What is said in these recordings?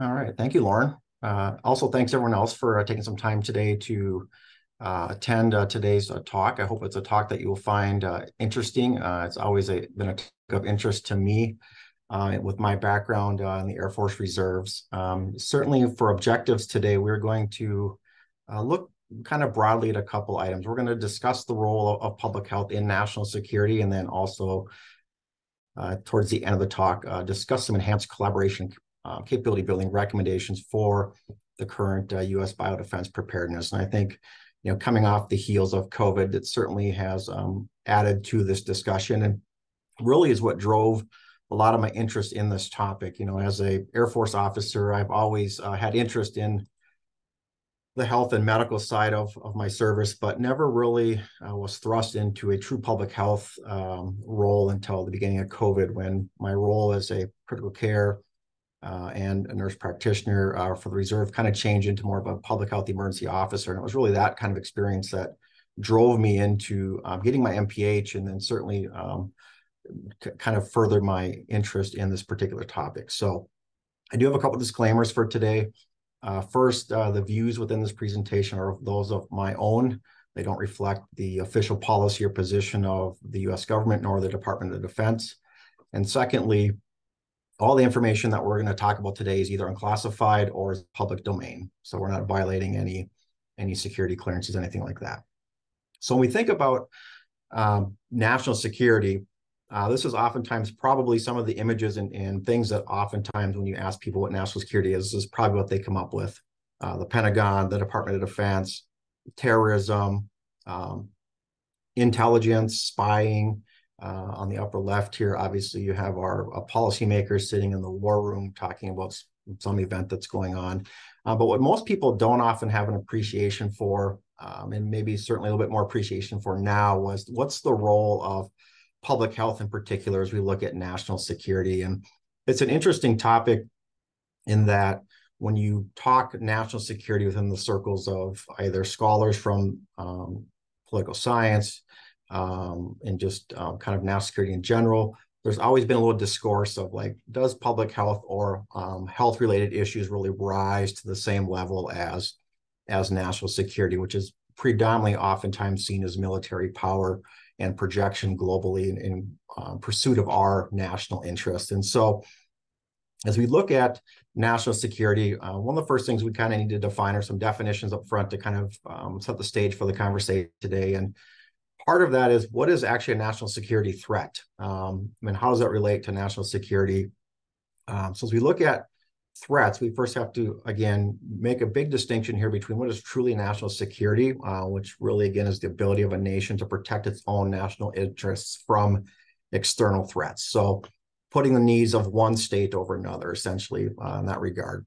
All right. Thank you, Lauren. Uh, also, thanks everyone else for uh, taking some time today to uh, attend uh, today's uh, talk. I hope it's a talk that you will find uh, interesting. it's always a, been a topic of interest to me with my background in the Air Force Reserves. Um, certainly for objectives today, we're going to look kind of broadly at a couple items. We're going to discuss the role of, of public health in national security and then also uh, towards the end of the talk, uh, discuss some enhanced collaboration uh, capability building recommendations for the current U.S. Uh, biodefense preparedness. And I think, you know, coming off the heels of COVID, it certainly has um, added to this discussion and really is what drove a lot of my interest in this topic. You know, as a Air Force officer, I've always uh, had interest in the health and medical side of, of my service, but never really uh, was thrust into a true public health um, role until the beginning of COVID, when my role as a critical care uh, and a nurse practitioner uh, for the reserve kind of changed into more of a public health emergency officer. And it was really that kind of experience that drove me into um, getting my MPH and then certainly um, kind of furthered my interest in this particular topic. So I do have a couple of disclaimers for today. Uh, first, uh, the views within this presentation are those of my own. They don't reflect the official policy or position of the U.S. government nor the Department of Defense. And secondly, all the information that we're going to talk about today is either unclassified or is public domain. So we're not violating any, any security clearances, anything like that. So when we think about um, national security, uh, this is oftentimes probably some of the images and, and things that oftentimes when you ask people what national security is, is probably what they come up with. Uh, the Pentagon, the Department of Defense, terrorism, um, intelligence, spying. Uh, on the upper left here, obviously you have our uh, policymakers sitting in the war room talking about some event that's going on. Uh, but what most people don't often have an appreciation for, um, and maybe certainly a little bit more appreciation for now, was what's the role of public health in particular as we look at national security. And it's an interesting topic in that when you talk national security within the circles of either scholars from um, political science um, and just um, kind of national security in general, there's always been a little discourse of like, does public health or um, health related issues really rise to the same level as as national security, which is predominantly oftentimes seen as military power and projection globally in, in uh, pursuit of our national interest. And so, as we look at national security, uh, one of the first things we kind of need to define are some definitions up front to kind of um, set the stage for the conversation today. And part of that is what is actually a national security threat? Um, mean, how does that relate to national security? Um, so, as we look at threats, we first have to, again, make a big distinction here between what is truly national security, uh, which really, again, is the ability of a nation to protect its own national interests from external threats. So putting the needs of one state over another, essentially, uh, in that regard.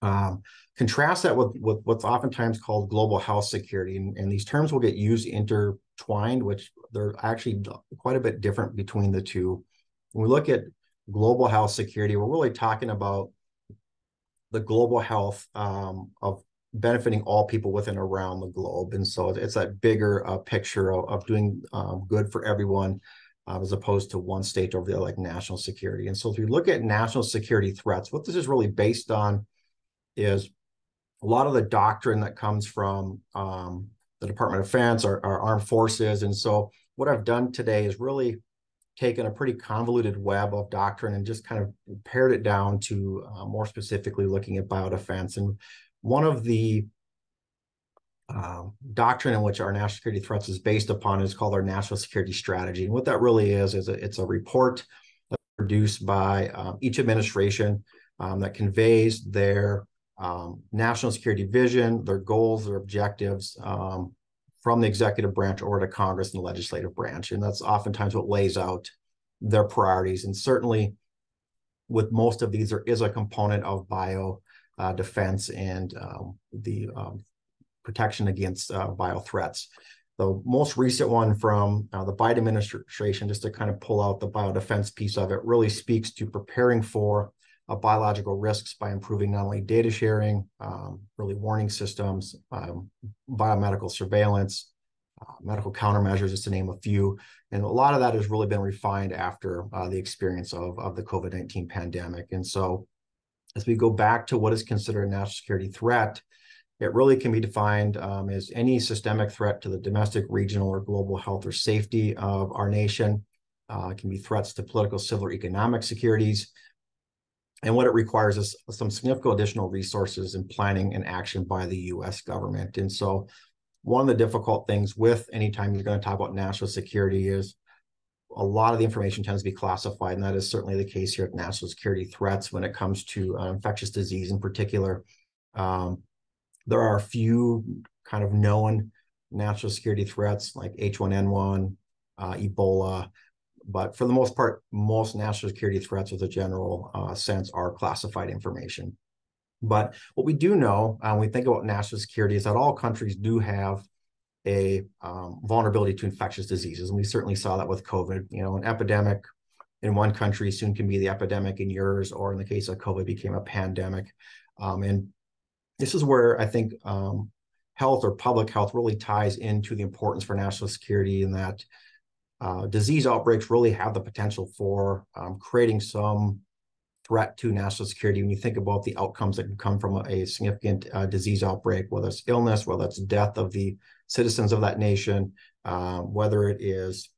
Um, contrast that with, with what's oftentimes called global health security. And, and these terms will get used intertwined, which they're actually quite a bit different between the two. When we look at global health security, we're really talking about the global health um, of benefiting all people within around the globe. And so it's that bigger uh, picture of, of doing um, good for everyone uh, as opposed to one state over there like national security. And so if we look at national security threats, what this is really based on is a lot of the doctrine that comes from um, the Department of Defense, our, our armed forces. And so what I've done today is really taken a pretty convoluted web of doctrine and just kind of pared it down to uh, more specifically looking at biodefense. And one of the uh, doctrine in which our national security threats is based upon is called our national security strategy. And what that really is, is a, it's a report produced by um, each administration um, that conveys their um, national security vision, their goals, their objectives, um, from the executive branch or to Congress and the legislative branch. And that's oftentimes what lays out their priorities. And certainly with most of these, there is a component of bio uh, defense and um, the um, protection against uh, bio threats. The most recent one from uh, the Biden administration, just to kind of pull out the bio defense piece of it, really speaks to preparing for biological risks by improving not only data sharing, um, early warning systems, um, biomedical surveillance, uh, medical countermeasures, just to name a few. And a lot of that has really been refined after uh, the experience of, of the COVID 19 pandemic. And so as we go back to what is considered a national security threat, it really can be defined um, as any systemic threat to the domestic, regional, or global health or safety of our nation. Uh, it can be threats to political, civil, or economic securities. And what it requires is some significant additional resources in planning and action by the US government. And so one of the difficult things with anytime you're going to talk about national security is a lot of the information tends to be classified, and that is certainly the case here at national security threats when it comes to uh, infectious disease in particular. Um, there are a few kind of known national security threats like H1N1, uh, Ebola, but for the most part, most national security threats with a general uh, sense are classified information. But what we do know uh, when we think about national security is that all countries do have a um, vulnerability to infectious diseases. And we certainly saw that with COVID. You know, an epidemic in one country soon can be the epidemic in yours, or in the case of COVID, became a pandemic. Um, and this is where I think um, health or public health really ties into the importance for national security in that uh, disease outbreaks really have the potential for um, creating some threat to national security when you think about the outcomes that can come from a, a significant uh, disease outbreak, whether it's illness, whether it's death of the citizens of that nation, uh, whether it is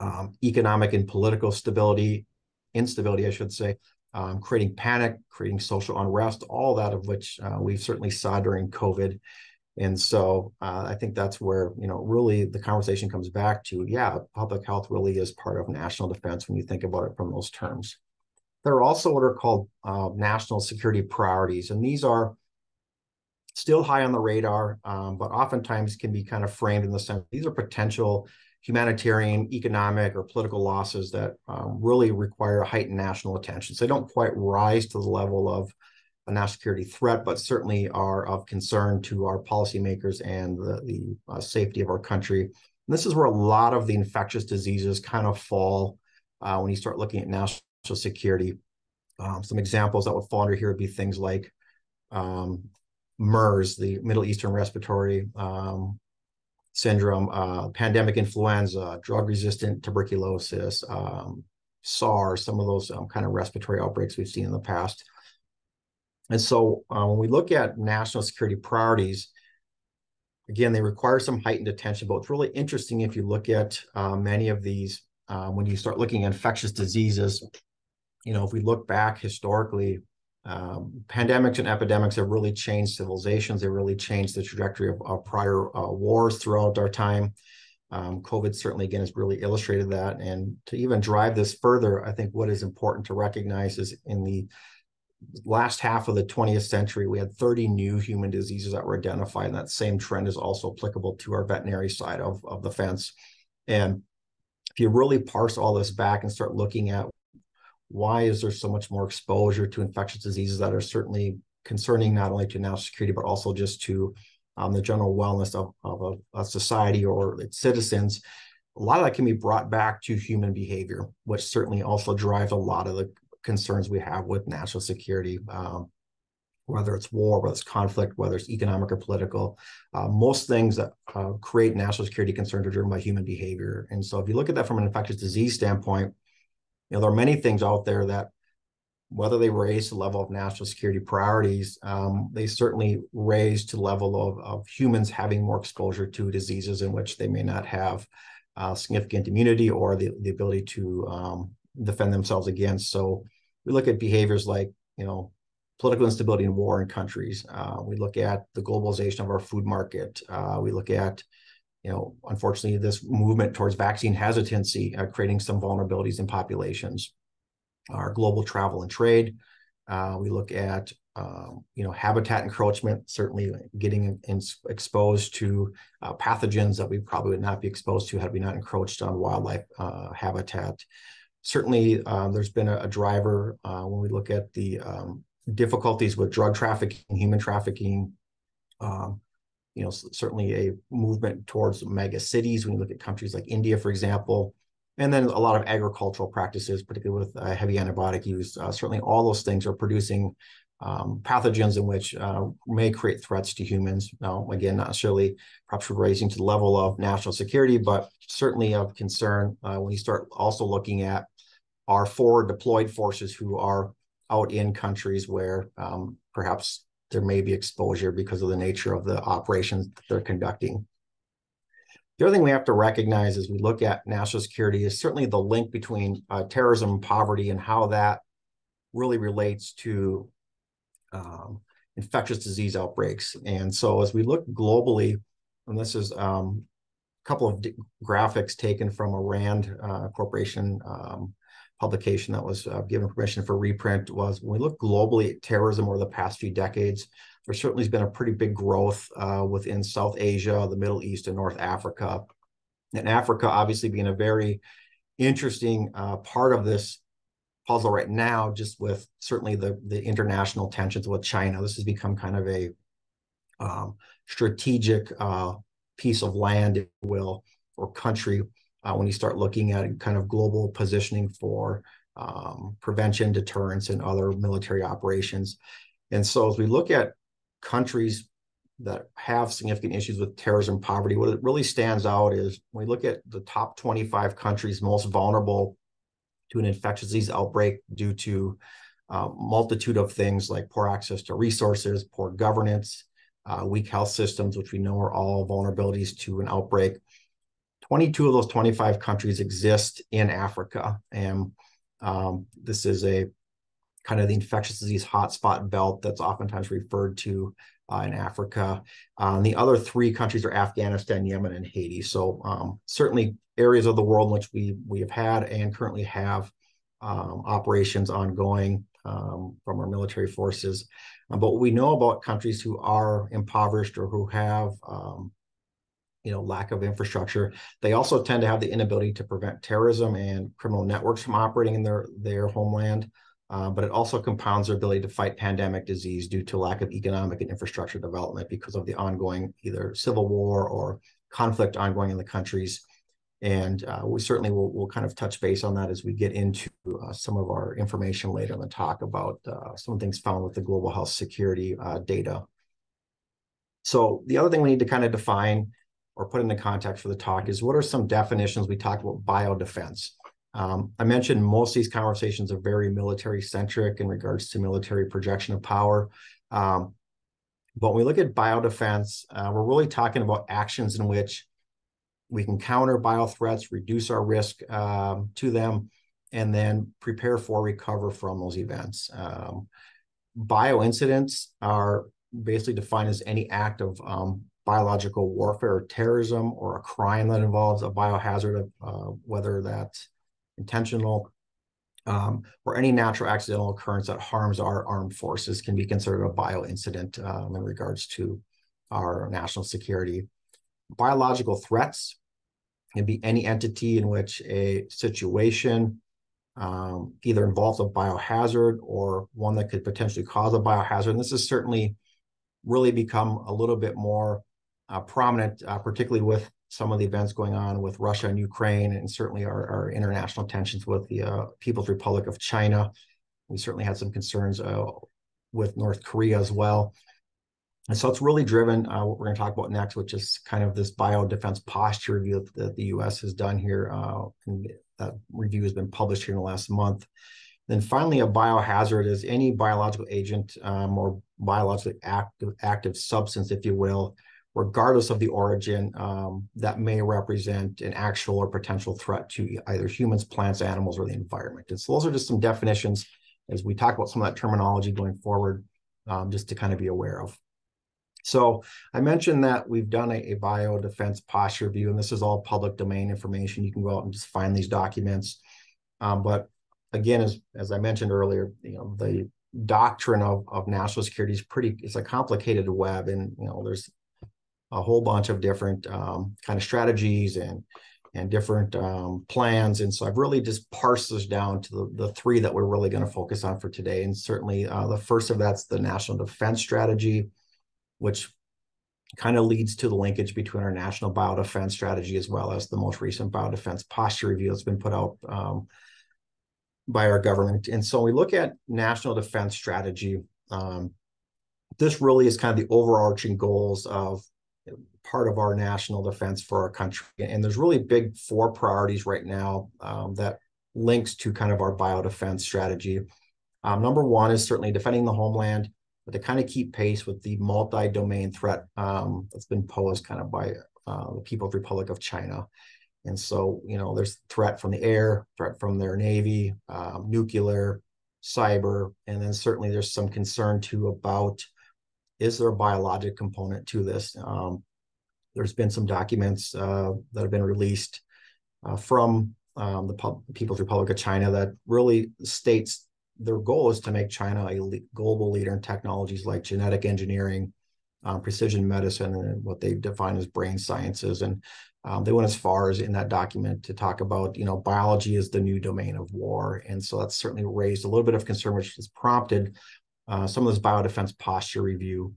um, economic and political stability, instability, I should say, um, creating panic, creating social unrest, all that of which uh, we've certainly saw during COVID. And so uh, I think that's where, you know, really the conversation comes back to, yeah, public health really is part of national defense when you think about it from those terms. There are also what are called uh, national security priorities, and these are still high on the radar, um, but oftentimes can be kind of framed in the sense these are potential humanitarian, economic, or political losses that um, really require heightened national attention. So they don't quite rise to the level of a national security threat, but certainly are of concern to our policymakers and the, the uh, safety of our country. And this is where a lot of the infectious diseases kind of fall uh, when you start looking at national security. Um, some examples that would fall under here would be things like um, MERS, the Middle Eastern Respiratory um, Syndrome, uh, pandemic influenza, drug-resistant tuberculosis, um, SARS, some of those um, kind of respiratory outbreaks we've seen in the past. And so uh, when we look at national security priorities, again, they require some heightened attention, but it's really interesting if you look at uh, many of these, uh, when you start looking at infectious diseases, you know, if we look back historically, um, pandemics and epidemics have really changed civilizations. They really changed the trajectory of, of prior uh, wars throughout our time. Um, COVID certainly, again, has really illustrated that. And to even drive this further, I think what is important to recognize is in the last half of the 20th century, we had 30 new human diseases that were identified. And that same trend is also applicable to our veterinary side of, of the fence. And if you really parse all this back and start looking at why is there so much more exposure to infectious diseases that are certainly concerning not only to national security, but also just to um, the general wellness of, of a, a society or its citizens? A lot of that can be brought back to human behavior, which certainly also drives a lot of the concerns we have with national security. Um, whether it's war, whether it's conflict, whether it's economic or political. Uh, most things that uh, create national security concerns are driven by human behavior. And so if you look at that from an infectious disease standpoint, you know, there are many things out there that, whether they raise the level of national security priorities, um, they certainly raise to the level of, of humans having more exposure to diseases in which they may not have uh, significant immunity or the, the ability to um, defend themselves against. So we look at behaviors like, you know, political instability and war in countries. Uh, we look at the globalization of our food market. Uh, we look at, you know, unfortunately, this movement towards vaccine hesitancy, uh, creating some vulnerabilities in populations. Our global travel and trade. Uh, we look at, um, you know, habitat encroachment, certainly getting in, exposed to uh, pathogens that we probably would not be exposed to had we not encroached on wildlife uh, habitat certainly um, there's been a, a driver uh, when we look at the um, difficulties with drug trafficking, human trafficking, um, you know, certainly a movement towards mega cities when you look at countries like India, for example, and then a lot of agricultural practices, particularly with uh, heavy antibiotic use. Uh, certainly all those things are producing um, pathogens in which uh, may create threats to humans. Now, again, not necessarily perhaps raising to the level of national security, but certainly of concern uh, when you start also looking at our forward deployed forces who are out in countries where um, perhaps there may be exposure because of the nature of the operations that they're conducting. The other thing we have to recognize as we look at national security is certainly the link between uh, terrorism and poverty and how that really relates to um, infectious disease outbreaks. And so as we look globally, and this is um, a couple of graphics taken from a RAND uh, Corporation um, publication that was uh, given permission for reprint was when we look globally at terrorism over the past few decades, there certainly has been a pretty big growth uh, within South Asia, the Middle East, and North Africa. And Africa obviously being a very interesting uh, part of this puzzle right now, just with certainly the, the international tensions with China. This has become kind of a um, strategic uh, piece of land, if you will, or country uh, when you start looking at kind of global positioning for um, prevention, deterrence, and other military operations. And so as we look at countries that have significant issues with terrorism poverty, what it really stands out is when we look at the top 25 countries most vulnerable to an infectious disease outbreak due to uh, multitude of things like poor access to resources, poor governance, uh, weak health systems, which we know are all vulnerabilities to an outbreak. 22 of those 25 countries exist in Africa. And um, this is a kind of the infectious disease hotspot belt that's oftentimes referred to uh, in Africa. Um, the other three countries are Afghanistan, Yemen, and Haiti. So um, certainly areas of the world in which we we have had and currently have um, operations ongoing um, from our military forces. But we know about countries who are impoverished or who have um, you know lack of infrastructure they also tend to have the inability to prevent terrorism and criminal networks from operating in their their homeland uh, but it also compounds their ability to fight pandemic disease due to lack of economic and infrastructure development because of the ongoing either civil war or conflict ongoing in the countries and uh, we certainly will, will kind of touch base on that as we get into uh, some of our information later in the talk about uh, some things found with the global health security uh, data. So the other thing we need to kind of define or put in the context for the talk is what are some definitions we talked about biodefense. Um, I mentioned most of these conversations are very military centric in regards to military projection of power. Um, but when we look at biodefense, uh, we're really talking about actions in which we can counter bio threats, reduce our risk um, to them, and then prepare for recover from those events. Um, bio incidents are basically defined as any act of um, biological warfare or terrorism or a crime that involves a biohazard, uh, whether that's intentional um, or any natural accidental occurrence that harms our armed forces can be considered a bio incident um, in regards to our national security. Biological threats can be any entity in which a situation um, either involves a biohazard or one that could potentially cause a biohazard. And this has certainly really become a little bit more uh, prominent, uh, particularly with some of the events going on with Russia and Ukraine, and certainly our, our international tensions with the uh, People's Republic of China. We certainly had some concerns uh, with North Korea as well. And so it's really driven uh, what we're going to talk about next, which is kind of this bio defense posture review that the U.S. has done here. Uh, and that review has been published here in the last month. Then finally, a biohazard is any biological agent um, or biologically active, active substance, if you will, regardless of the origin, um, that may represent an actual or potential threat to either humans, plants, animals, or the environment. And so those are just some definitions as we talk about some of that terminology going forward, um, just to kind of be aware of. So I mentioned that we've done a, a bio defense posture review, and this is all public domain information. You can go out and just find these documents. Um, but again, as, as I mentioned earlier, you know, the doctrine of, of national security is pretty, it's a complicated web. And, you know, there's a whole bunch of different um, kind of strategies and and different um, plans. And so I've really just parsed this down to the, the three that we're really going to focus on for today. And certainly uh, the first of that's the national defense strategy which kind of leads to the linkage between our national biodefense strategy as well as the most recent biodefense posture review that's been put out um, by our government. And so we look at national defense strategy. Um, this really is kind of the overarching goals of part of our national defense for our country. And there's really big four priorities right now um, that links to kind of our biodefense strategy. Um, number one is certainly defending the homeland, but to kind of keep pace with the multi-domain threat um, that's been posed kind of by uh, the People's Republic of China. And so, you know, there's threat from the air, threat from their navy, um, nuclear, cyber, and then certainly there's some concern too about is there a biologic component to this? Um, there's been some documents uh, that have been released uh, from um, the People's Republic of China that really states their goal is to make China a global leader in technologies like genetic engineering, um, precision medicine, and what they define as brain sciences. And um, they went as far as in that document to talk about, you know, biology is the new domain of war. And so that's certainly raised a little bit of concern, which has prompted uh, some of this biodefense posture review.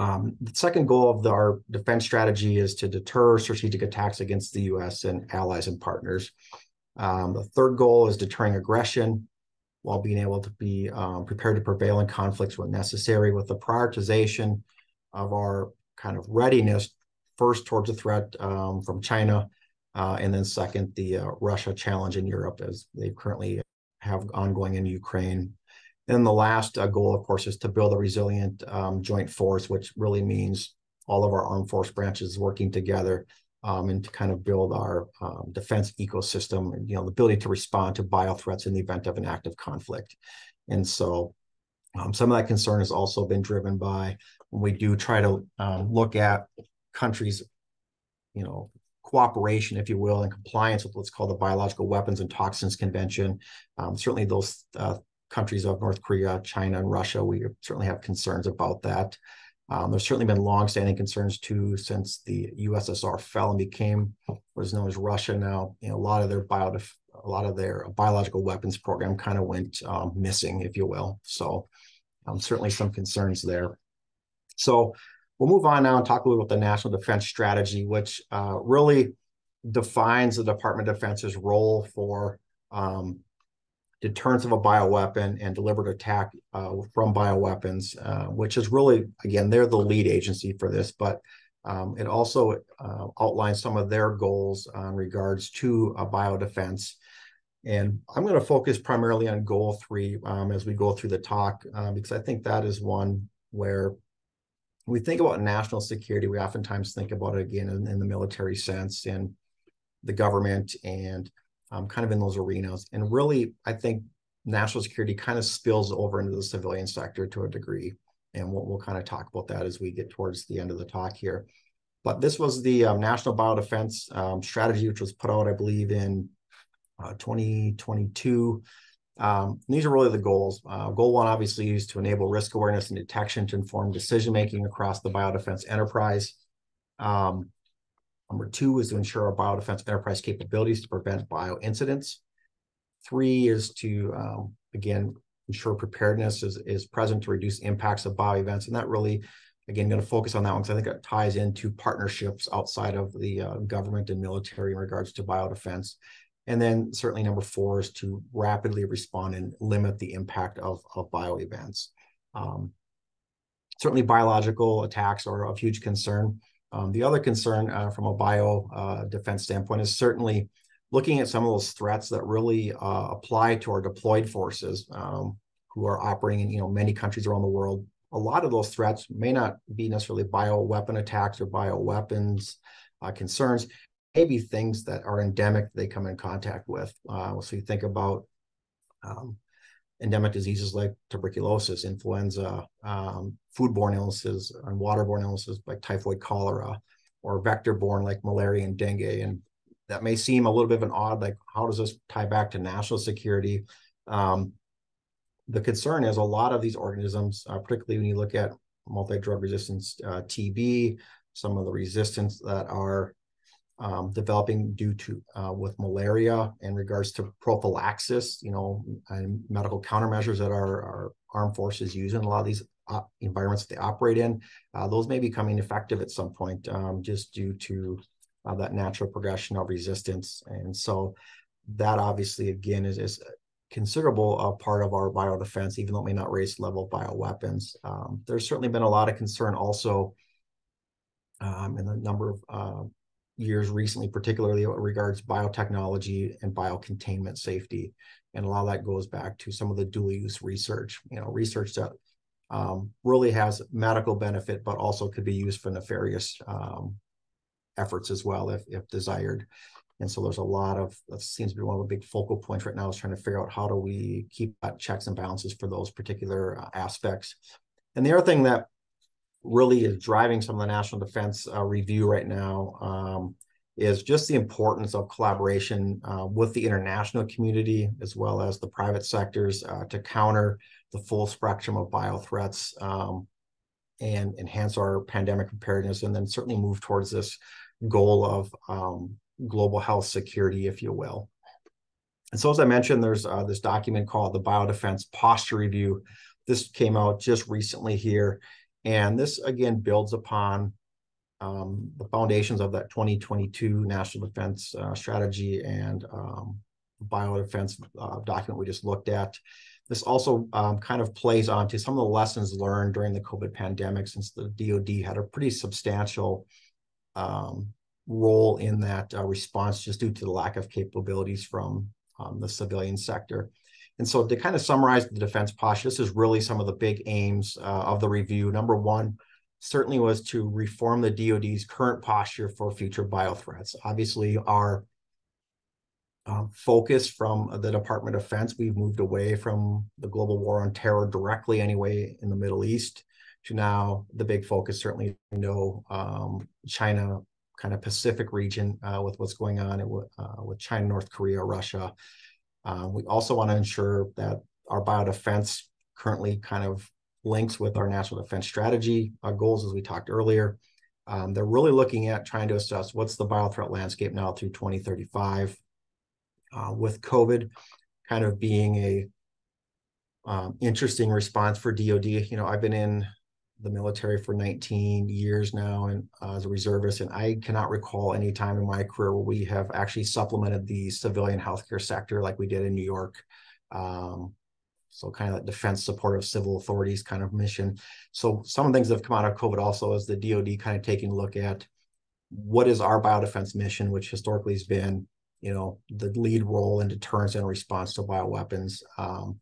Um, the second goal of the, our defense strategy is to deter strategic attacks against the U.S. and allies and partners. Um, the third goal is deterring aggression while being able to be um, prepared to prevail in conflicts when necessary with the prioritization of our kind of readiness first towards a threat um, from China, uh, and then second, the uh, Russia challenge in Europe as they currently have ongoing in Ukraine. And then the last uh, goal, of course, is to build a resilient um, joint force, which really means all of our armed force branches working together um, and to kind of build our um, defense ecosystem and you know the ability to respond to bio threats in the event of an active conflict. And so um, some of that concern has also been driven by when we do try to um, look at countries, you know, cooperation, if you will, and compliance with what's called the Biological Weapons and Toxins Convention. Um, certainly, those uh, countries of North Korea, China, and Russia, we certainly have concerns about that. Um, there's certainly been longstanding concerns too since the USSR fell and became what is known as Russia now. You know, a lot of their bio, a lot of their biological weapons program kind of went um, missing, if you will. So, um, certainly some concerns there. So, we'll move on now and talk a little about the National Defense Strategy, which uh, really defines the Department of Defense's role for um, deterrence of a bioweapon and deliberate attack uh, from bioweapons, uh, which is really, again, they're the lead agency for this, but um, it also uh, outlines some of their goals in regards to a biodefense. And I'm going to focus primarily on goal three um, as we go through the talk, uh, because I think that is one where we think about national security, we oftentimes think about it again in, in the military sense and the government and um, kind of in those arenas. And really, I think national security kind of spills over into the civilian sector to a degree. And we'll, we'll kind of talk about that as we get towards the end of the talk here. But this was the um, National Biodefense um, Strategy, which was put out, I believe, in uh, 2022. Um, these are really the goals. Uh, goal one, obviously, is to enable risk awareness and detection to inform decision making across the biodefense enterprise. Um, Number two is to ensure our biodefense enterprise capabilities to prevent bio incidents. Three is to, um, again, ensure preparedness is, is present to reduce impacts of bio events. And that really, again, going to focus on that one because I think it ties into partnerships outside of the uh, government and military in regards to biodefense. And then certainly number four is to rapidly respond and limit the impact of, of bio events. Um, certainly biological attacks are of huge concern. Um, the other concern uh, from a bio uh, defense standpoint is certainly looking at some of those threats that really uh, apply to our deployed forces um, who are operating in you know many countries around the world. A lot of those threats may not be necessarily bio weapon attacks or bio weapons uh, concerns, maybe things that are endemic they come in contact with. Uh, so you think about um, endemic diseases like tuberculosis, influenza, um, foodborne illnesses, and waterborne illnesses like typhoid cholera, or vector-borne like malaria and dengue. And that may seem a little bit of an odd, like how does this tie back to national security? Um, the concern is a lot of these organisms, uh, particularly when you look at multi-drug resistance uh, TB, some of the resistance that are um, developing due to uh, with malaria in regards to prophylaxis, you know, and medical countermeasures that our, our armed forces use in a lot of these environments that they operate in. Uh, those may be becoming effective at some point um, just due to uh, that natural progression of resistance. And so that obviously, again, is, is considerable uh, part of our biodefense, even though it may not raise level of bioweapons. Um, there's certainly been a lot of concern also um, in the number of uh, years recently, particularly regards biotechnology and biocontainment safety. And a lot of that goes back to some of the dual use research, you know, research that um, really has medical benefit, but also could be used for nefarious um, efforts as well, if, if desired. And so there's a lot of, that seems to be one of the big focal points right now is trying to figure out how do we keep checks and balances for those particular uh, aspects. And the other thing that really is driving some of the national defense uh, review right now um, is just the importance of collaboration uh, with the international community as well as the private sectors uh, to counter the full spectrum of bio threats um, and enhance our pandemic preparedness and then certainly move towards this goal of um, global health security, if you will. And so, as I mentioned, there's uh, this document called the Biodefense Posture Review. This came out just recently here. And this, again, builds upon um, the foundations of that 2022 National Defense uh, Strategy and um, Biodefense uh, document we just looked at. This also um, kind of plays onto some of the lessons learned during the COVID pandemic, since the DoD had a pretty substantial um, role in that uh, response just due to the lack of capabilities from um, the civilian sector. And so to kind of summarize the defense posture, this is really some of the big aims uh, of the review. Number one, certainly was to reform the DoD's current posture for future bio threats. Obviously, our um, focus from the Department of Defense, we've moved away from the global war on terror directly anyway in the Middle East to now the big focus, certainly you know um, China kind of Pacific region uh, with what's going on uh, with China, North Korea, Russia. Uh, we also want to ensure that our biodefense currently kind of links with our national defense strategy uh, goals, as we talked earlier. Um, they're really looking at trying to assess what's the bio threat landscape now through 2035. Uh, with COVID kind of being a um, interesting response for DoD. You know, I've been in the military for 19 years now and uh, as a reservist and i cannot recall any time in my career where we have actually supplemented the civilian healthcare sector like we did in new york um, so kind of that defense support of civil authorities kind of mission so some of the things that have come out of covid also is the dod kind of taking a look at what is our biodefense mission which historically has been you know the lead role in deterrence and response to bioweapons um,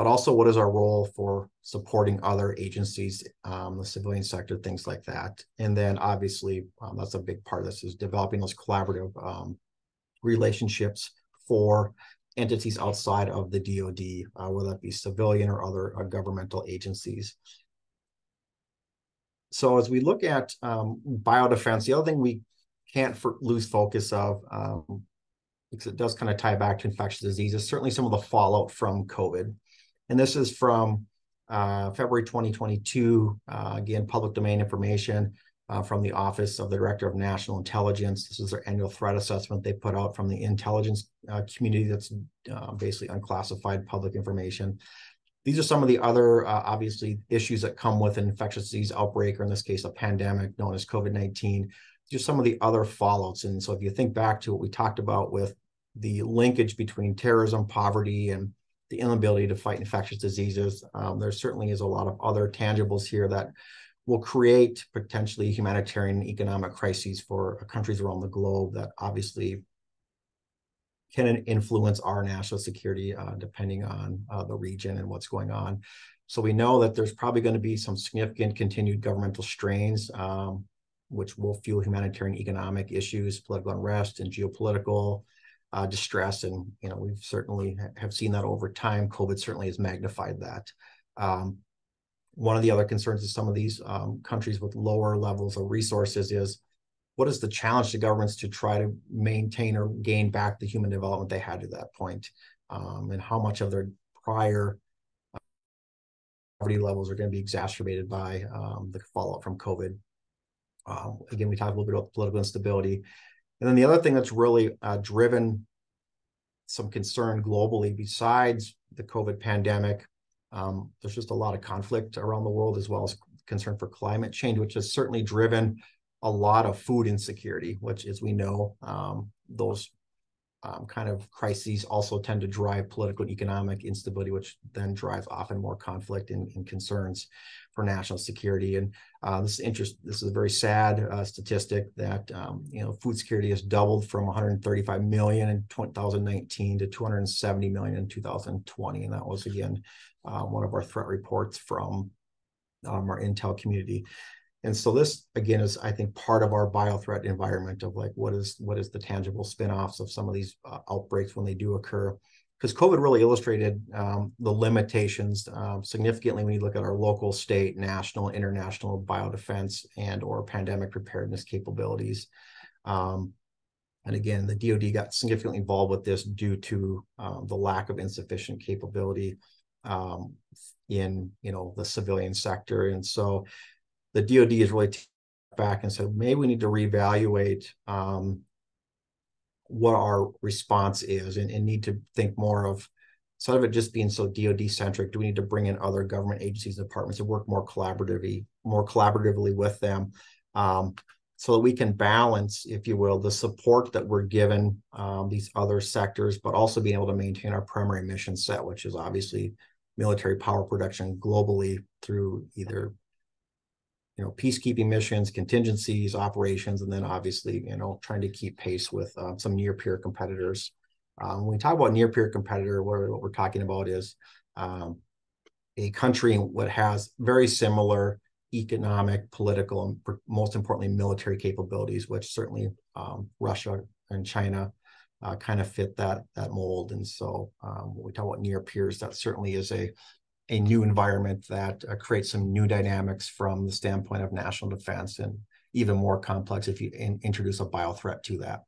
but also what is our role for supporting other agencies, um, the civilian sector, things like that. And then obviously, um, that's a big part of this is developing those collaborative um, relationships for entities outside of the DoD, uh, whether that be civilian or other uh, governmental agencies. So as we look at um, biodefense, the other thing we can't for, lose focus of, um, because it does kind of tie back to infectious diseases, certainly some of the fallout from COVID. And this is from uh, February 2022, uh, again, public domain information uh, from the Office of the Director of National Intelligence. This is their annual threat assessment they put out from the intelligence uh, community that's uh, basically unclassified public information. These are some of the other, uh, obviously, issues that come with an infectious disease outbreak, or in this case, a pandemic known as COVID-19. Just some of the other fallouts. And so if you think back to what we talked about with the linkage between terrorism, poverty, and the inability to fight infectious diseases. Um, there certainly is a lot of other tangibles here that will create potentially humanitarian economic crises for countries around the globe that obviously can influence our national security uh, depending on uh, the region and what's going on. So we know that there's probably going to be some significant continued governmental strains, um, which will fuel humanitarian economic issues, political unrest, and geopolitical uh, distress. And, you know, we've certainly have seen that over time. COVID certainly has magnified that. Um, one of the other concerns of some of these um, countries with lower levels of resources is what is the challenge to governments to try to maintain or gain back the human development they had to that point, um, and how much of their prior uh, poverty levels are going to be exacerbated by um, the fallout from COVID. Uh, again, we talked a little bit about political instability. And then the other thing that's really uh, driven some concern globally, besides the COVID pandemic, um, there's just a lot of conflict around the world, as well as concern for climate change, which has certainly driven a lot of food insecurity, which, as we know, um, those um, kind of crises also tend to drive political and economic instability, which then drives often more conflict and, and concerns for national security. And uh, this is interest. This is a very sad uh, statistic that um, you know food security has doubled from 135 million in 2019 to 270 million in 2020, and that was again uh, one of our threat reports from um, our intel community. And so this again is, I think, part of our biothreat environment of like what is what is the tangible spin-offs of some of these uh, outbreaks when they do occur. Because COVID really illustrated um, the limitations um, significantly when you look at our local, state, national, international biodefense and or pandemic preparedness capabilities. Um, and again, the DoD got significantly involved with this due to um, the lack of insufficient capability um, in you know the civilian sector. And so the DoD has really back and said, maybe we need to reevaluate um, what our response is and, and, need to think more of instead of it just being so DoD centric, do we need to bring in other government agencies and departments and work more collaboratively, more collaboratively with them, um, so that we can balance, if you will, the support that we're given um, these other sectors, but also being able to maintain our primary mission set, which is obviously military power production globally through either you know peacekeeping missions contingencies operations and then obviously you know trying to keep pace with um, some near peer competitors. Um, when we talk about near peer competitor what, what, we're talking about is um, a country what has very similar economic political and most importantly military capabilities which certainly um, russia and china uh, kind of fit that that mold. And so um, when we talk about near peers that certainly is a a new environment that uh, creates some new dynamics from the standpoint of national defense and even more complex if you in, introduce a bio threat to that.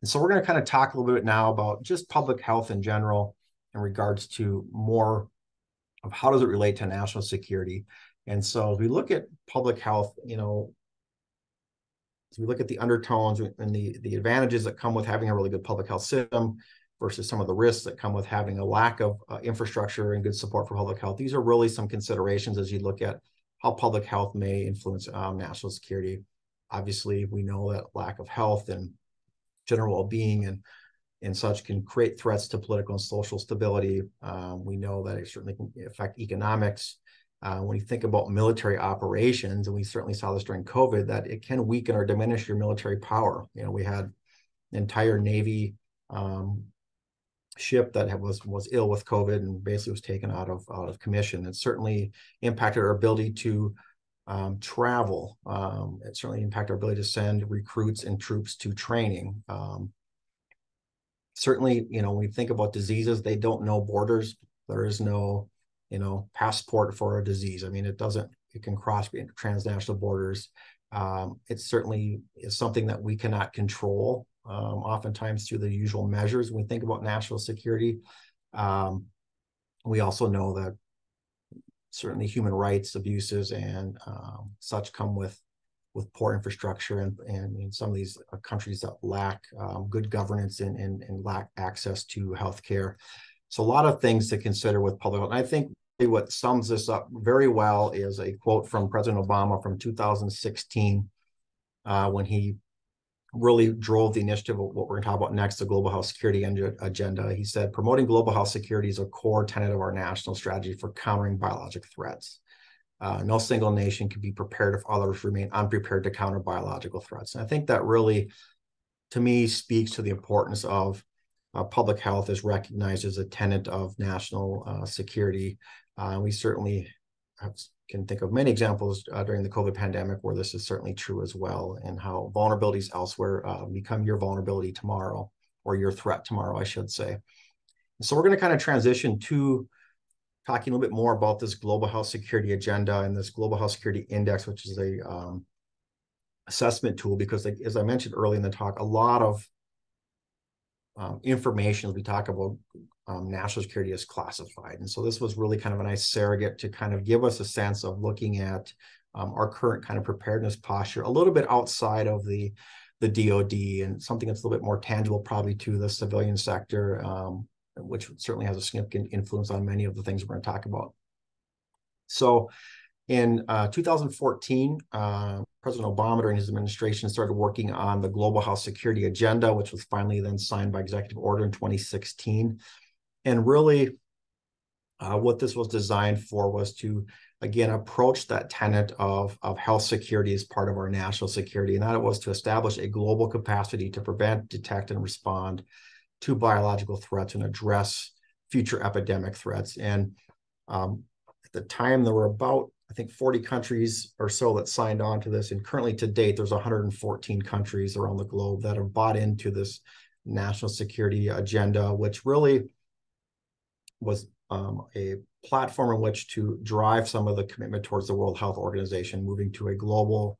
And so we're going to kind of talk a little bit now about just public health in general in regards to more of how does it relate to national security. And so if we look at public health, you know, as we look at the undertones and the, the advantages that come with having a really good public health system, versus some of the risks that come with having a lack of uh, infrastructure and good support for public health. These are really some considerations as you look at how public health may influence um, national security. Obviously, we know that lack of health and general well-being and and such can create threats to political and social stability. Um, we know that it certainly can affect economics. Uh, when you think about military operations, and we certainly saw this during COVID, that it can weaken or diminish your military power. You know, we had entire Navy um, ship that was was ill with COVID and basically was taken out of out of commission. It certainly impacted our ability to um, travel. Um, it certainly impacted our ability to send recruits and troops to training. Um, certainly, you know, when you think about diseases, they don't know borders. There is no, you know, passport for a disease. I mean, it doesn't. It can cross transnational borders. Um, it certainly is something that we cannot control um, oftentimes through the usual measures. When we think about national security, um, we also know that certainly human rights abuses and um, such come with with poor infrastructure and, and in some of these uh, countries that lack um, good governance and, and, and lack access to healthcare. So a lot of things to consider with public health. And I think what sums this up very well is a quote from President Obama from 2016 uh, when he really drove the initiative of what we're going to talk about next, the global health security agenda. He said, promoting global health security is a core tenet of our national strategy for countering biologic threats. Uh, no single nation can be prepared if others remain unprepared to counter biological threats. And I think that really, to me, speaks to the importance of uh, public health is recognized as a tenet of national uh, security. Uh, we certainly have can think of many examples uh, during the COVID pandemic where this is certainly true as well, and how vulnerabilities elsewhere uh, become your vulnerability tomorrow, or your threat tomorrow, I should say. so we're going to kind of transition to talking a little bit more about this global health security agenda and this global health security index, which is a um, assessment tool, because as I mentioned early in the talk, a lot of um, information as we talk about um, national security is classified. And so this was really kind of a nice surrogate to kind of give us a sense of looking at um, our current kind of preparedness posture a little bit outside of the the DoD and something that's a little bit more tangible probably to the civilian sector, um, which certainly has a significant influence on many of the things we're going to talk about. So In uh, 2014, uh, President Obama during his administration started working on the Global Health Security Agenda, which was finally then signed by executive order in 2016. And really, uh, what this was designed for was to, again, approach that tenet of, of health security as part of our national security. And that it was to establish a global capacity to prevent, detect, and respond to biological threats and address future epidemic threats. And um, at the time, there were about, I think, 40 countries or so that signed on to this. And currently, to date, there's 114 countries around the globe that have bought into this national security agenda, which really was um, a platform in which to drive some of the commitment towards the World Health Organization, moving to a global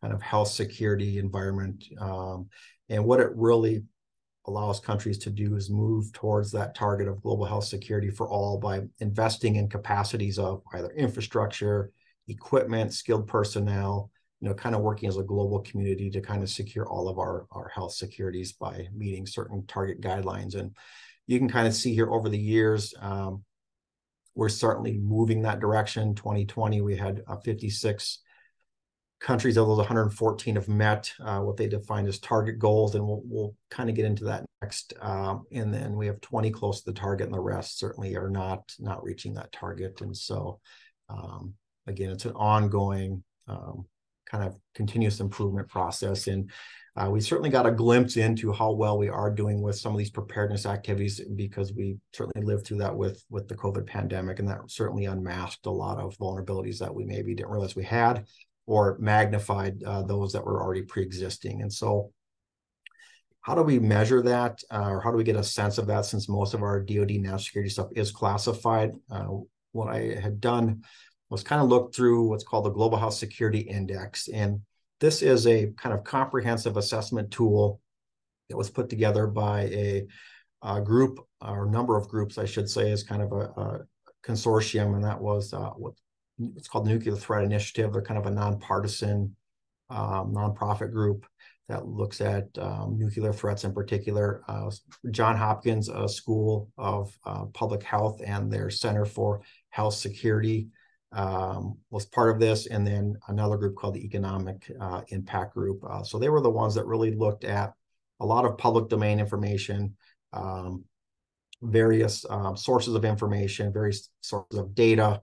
kind of health security environment. Um, and what it really allows countries to do is move towards that target of global health security for all by investing in capacities of either infrastructure, equipment, skilled personnel, you know, kind of working as a global community to kind of secure all of our, our health securities by meeting certain target guidelines. And you can kind of see here over the years, um, we're certainly moving that direction. 2020, we had uh, 56 countries of those 114 have met uh, what they define as target goals, and we'll, we'll kind of get into that next. Um, and then we have 20 close to the target, and the rest certainly are not not reaching that target. And so, um, again, it's an ongoing um, kind of continuous improvement process. And uh, we certainly got a glimpse into how well we are doing with some of these preparedness activities because we certainly lived through that with with the COVID pandemic, and that certainly unmasked a lot of vulnerabilities that we maybe didn't realize we had or magnified uh, those that were already pre-existing. And so how do we measure that uh, or how do we get a sense of that since most of our DoD national security stuff is classified? Uh, what I had done was kind of look through what's called the Global Health Security Index. And this is a kind of comprehensive assessment tool that was put together by a, a group or number of groups, I should say, as kind of a, a consortium. And that was uh, what it's called the Nuclear Threat Initiative. They're kind of a nonpartisan um, nonprofit group that looks at um, nuclear threats in particular. Uh, John Hopkins uh, School of uh, Public Health and their Center for Health Security um, was part of this, and then another group called the Economic uh, Impact Group. Uh, so they were the ones that really looked at a lot of public domain information, um, various um, sources of information, various sources of data,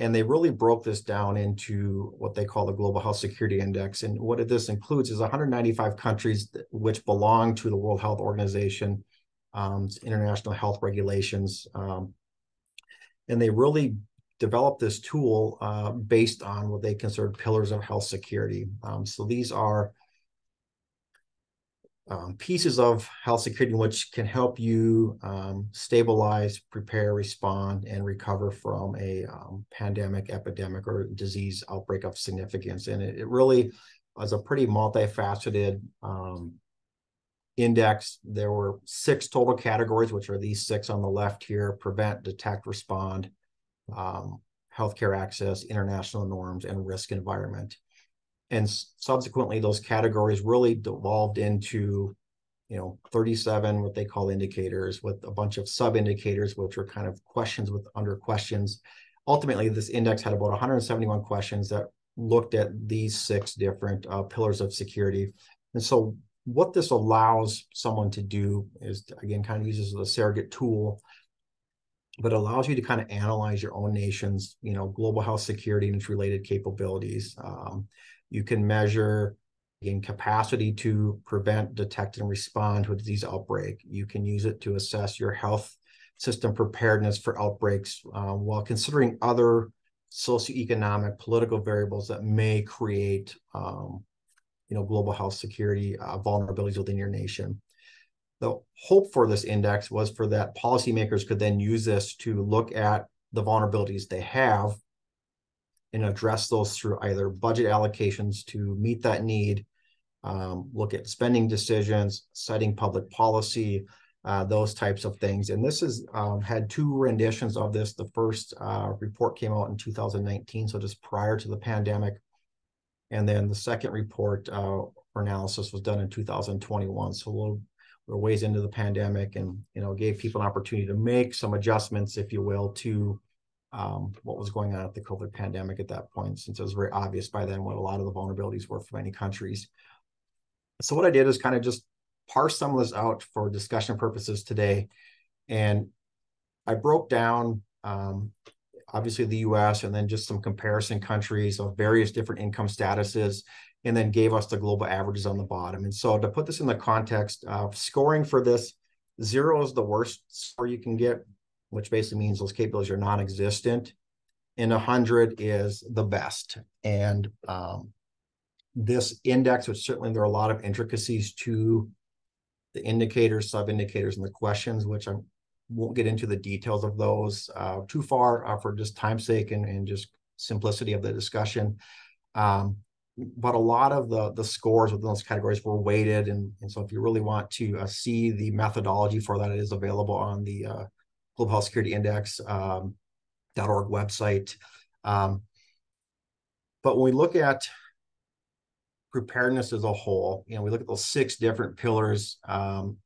and they really broke this down into what they call the Global Health Security Index. And what this includes is 195 countries which belong to the World Health Organization, um, international health regulations. Um, and they really developed this tool uh, based on what they considered pillars of health security. Um, so these are um, pieces of health security which can help you um, stabilize, prepare, respond, and recover from a um, pandemic, epidemic, or disease outbreak of significance. And it, it really was a pretty multifaceted um, index. There were six total categories, which are these six on the left here prevent, detect, respond, um, healthcare access, international norms, and risk environment and subsequently those categories really devolved into you know 37 what they call indicators with a bunch of sub indicators which are kind of questions with under questions. Ultimately this index had about 171 questions that looked at these six different uh, pillars of security. And so what this allows someone to do is again kind of uses a surrogate tool but allows you to kind of analyze your own nation's you know global health security and its related capabilities. Um, you can measure in capacity to prevent, detect, and respond to a disease outbreak. You can use it to assess your health system preparedness for outbreaks uh, while considering other socioeconomic, political variables that may create, um, you know, global health security uh, vulnerabilities within your nation. The hope for this index was for that policymakers could then use this to look at the vulnerabilities they have and address those through either budget allocations to meet that need, um, look at spending decisions, setting public policy, uh, those types of things. And this has um, had two renditions of this. The first uh, report came out in 2019, so just prior to the pandemic. And then the second report uh, or analysis was done in 2021. So we'll, we're ways into the pandemic and, you know, gave people an opportunity to make some adjustments, if you will, to um, what was going on at the COVID pandemic at that point, since it was very obvious by then what a lot of the vulnerabilities were for many countries. So what I did is kind of just parse some of this out for discussion purposes today. And I broke down um, obviously the US and then just some comparison countries of various different income statuses and then gave us the global averages on the bottom. And so to put this in the context of scoring for this, zero is the worst score you can get, which basically means those capabilities are non-existent. And 100 is the best. And um, this index, which certainly there are a lot of intricacies to the indicators, sub-indicators, and the questions, which I won't get into the details of those uh, too far uh, for just time's sake and, and just simplicity of the discussion. Um, but a lot of the the scores within those categories were weighted, and, and so if you really want to uh, see the methodology for that, it is available on the uh, Global Health Security Index um, .org website. Um, but when we look at preparedness as a whole, you know, we look at those six different pillars. Um,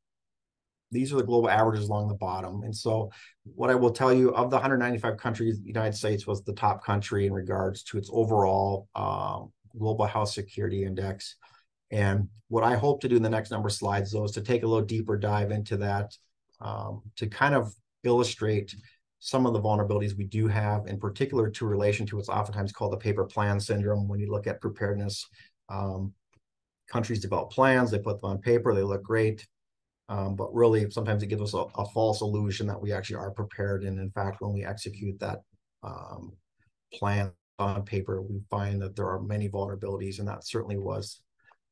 these are the global averages along the bottom. And so what I will tell you of the 195 countries, the United States was the top country in regards to its overall um, global health security index. And what I hope to do in the next number of slides, though, is to take a little deeper dive into that um, to kind of illustrate some of the vulnerabilities we do have, in particular to relation to what's oftentimes called the paper plan syndrome. When you look at preparedness, um, countries develop plans, they put them on paper, they look great. Um, but really, sometimes it gives us a, a, false illusion that we actually are prepared. And in fact, when we execute that um, plan on paper, we find that there are many vulnerabilities, and that certainly was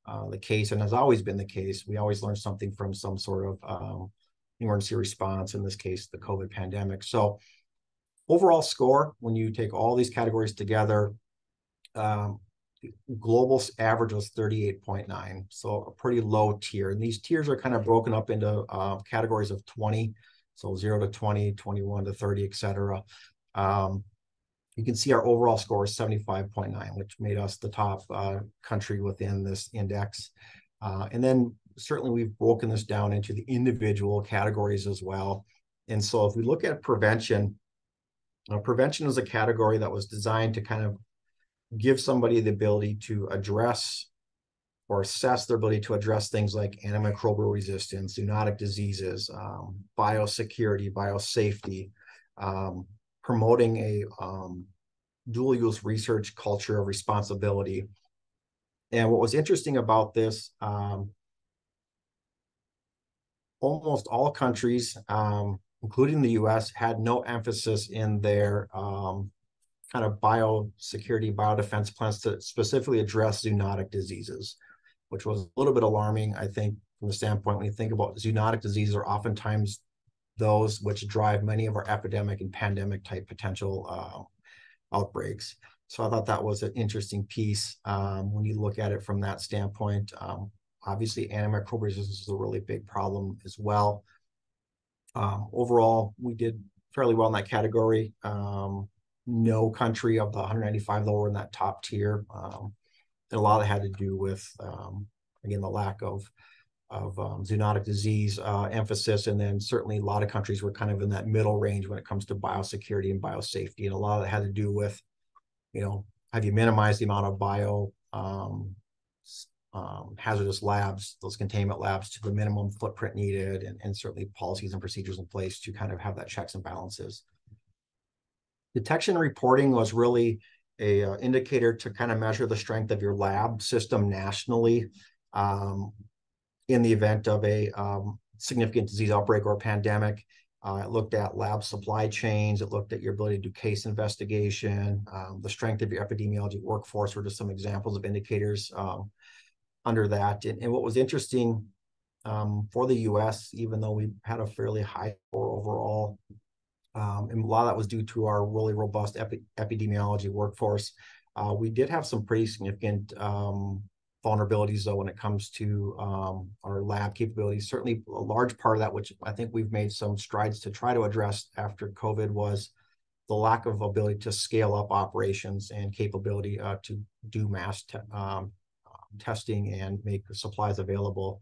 uh, the case and has always been the case. We always learn something from some sort of um, emergency response, in this case, the COVID pandemic. So overall score, when you take all these categories together, um, global average was 38.9, so a pretty low tier. And these tiers are kind of broken up into uh, categories of 20, so 0 to 20, 21 to 30, et cetera. Um, you can see our overall score is 75.9, which made us the top uh, country within this index. Uh, and then certainly we've broken this down into the individual categories as well. And so if we look at prevention, uh, prevention is a category that was designed to kind of give somebody the ability to address or assess their ability to address things like antimicrobial resistance, zoonotic diseases, um, biosecurity, biosafety, um, promoting a um, dual use research culture of responsibility. And what was interesting about this, um, almost all countries, um, including the US, had no emphasis in their um, kind of biosecurity, biodefense plans to specifically address zoonotic diseases, which was a little bit alarming, I think, from the standpoint when you think about zoonotic diseases are oftentimes those which drive many of our epidemic and pandemic type potential uh, outbreaks. So I thought that was an interesting piece um, when you look at it from that standpoint. Um, obviously, antimicrobial resistance is a really big problem as well. Um, overall, we did fairly well in that category. Um, no country of the 195 lower in that top tier. Um, and a lot of it had to do with, um, again, the lack of of um, zoonotic disease uh, emphasis, and then certainly a lot of countries were kind of in that middle range when it comes to biosecurity and biosafety, and a lot of it had to do with, you know, have you minimized the amount of bio um, um, hazardous labs, those containment labs, to the minimum footprint needed, and, and certainly policies and procedures in place to kind of have that checks and balances. Detection reporting was really a uh, indicator to kind of measure the strength of your lab system nationally um, in the event of a um, significant disease outbreak or pandemic. Uh, it looked at lab supply chains. It looked at your ability to do case investigation, um, the strength of your epidemiology workforce were just some examples of indicators um, under that. And, and, what was interesting um, for the U.S., even though we had a fairly high score overall, um, and a lot of that was due to our really robust epi epidemiology workforce. Uh, we did have some pretty significant um, vulnerabilities, though, when it comes to um, our lab capabilities. Certainly, a large part of that, which I think we've made some strides to try to address after COVID, was the lack of ability to scale up operations and capability uh, to do mass te um, testing and make supplies available.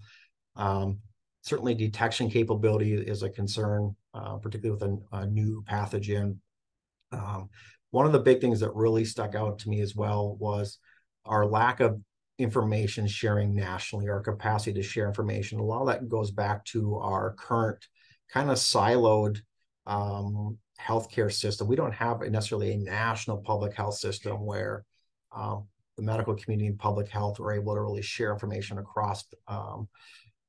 Um, certainly, detection capability is a concern uh, particularly with a, a, new pathogen. Um, one of the big things that really stuck out to me as well was our lack of information sharing nationally, our capacity to share information. A lot of that goes back to our current kind of siloed um, healthcare system. We don't have necessarily a national public health system where um, the medical community and public health were able to really share information across um,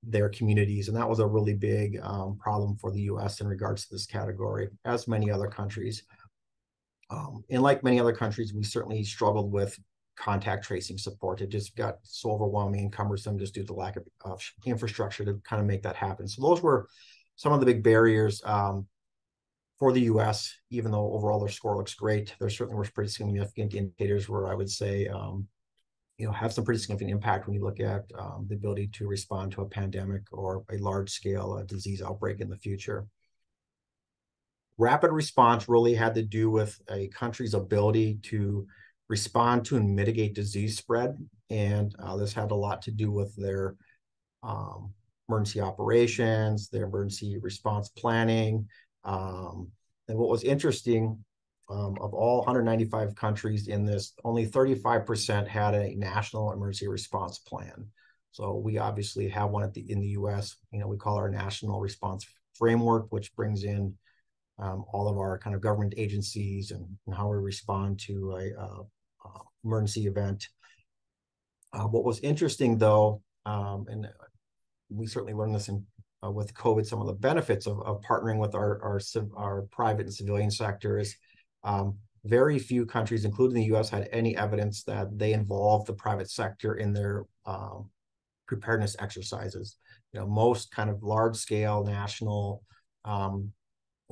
their communities. And that was a really big um, problem for the US in regards to this category, as many other countries. Um, and like many other countries, we certainly struggled with contact tracing support. It just got so overwhelming and cumbersome just due to the lack of, of infrastructure to kind of make that happen. So those were some of the big barriers um, for the U.S. Even though overall their score looks great, there certainly were pretty significant indicators where I would say, um, you know, have some pretty significant impact when you look at um, the ability to respond to a pandemic or a large-scale uh, disease outbreak in the future rapid response really had to do with a country's ability to respond to and mitigate disease spread. And uh, this had a lot to do with their um, emergency operations, their emergency response planning. Um, and what was interesting, um, of all 195 countries in this, only 35% had a national emergency response plan. So we obviously have one the in the U.S. You know, we call our national response framework, which brings in um, all of our kind of government agencies and, and how we respond to a, a, a emergency event. Uh, what was interesting though, um, and we certainly learned this in, uh, with COVID, some of the benefits of, of partnering with our, our, our private and civilian sectors. Um, very few countries, including the US, had any evidence that they involved the private sector in their um, preparedness exercises. You know, most kind of large scale national um,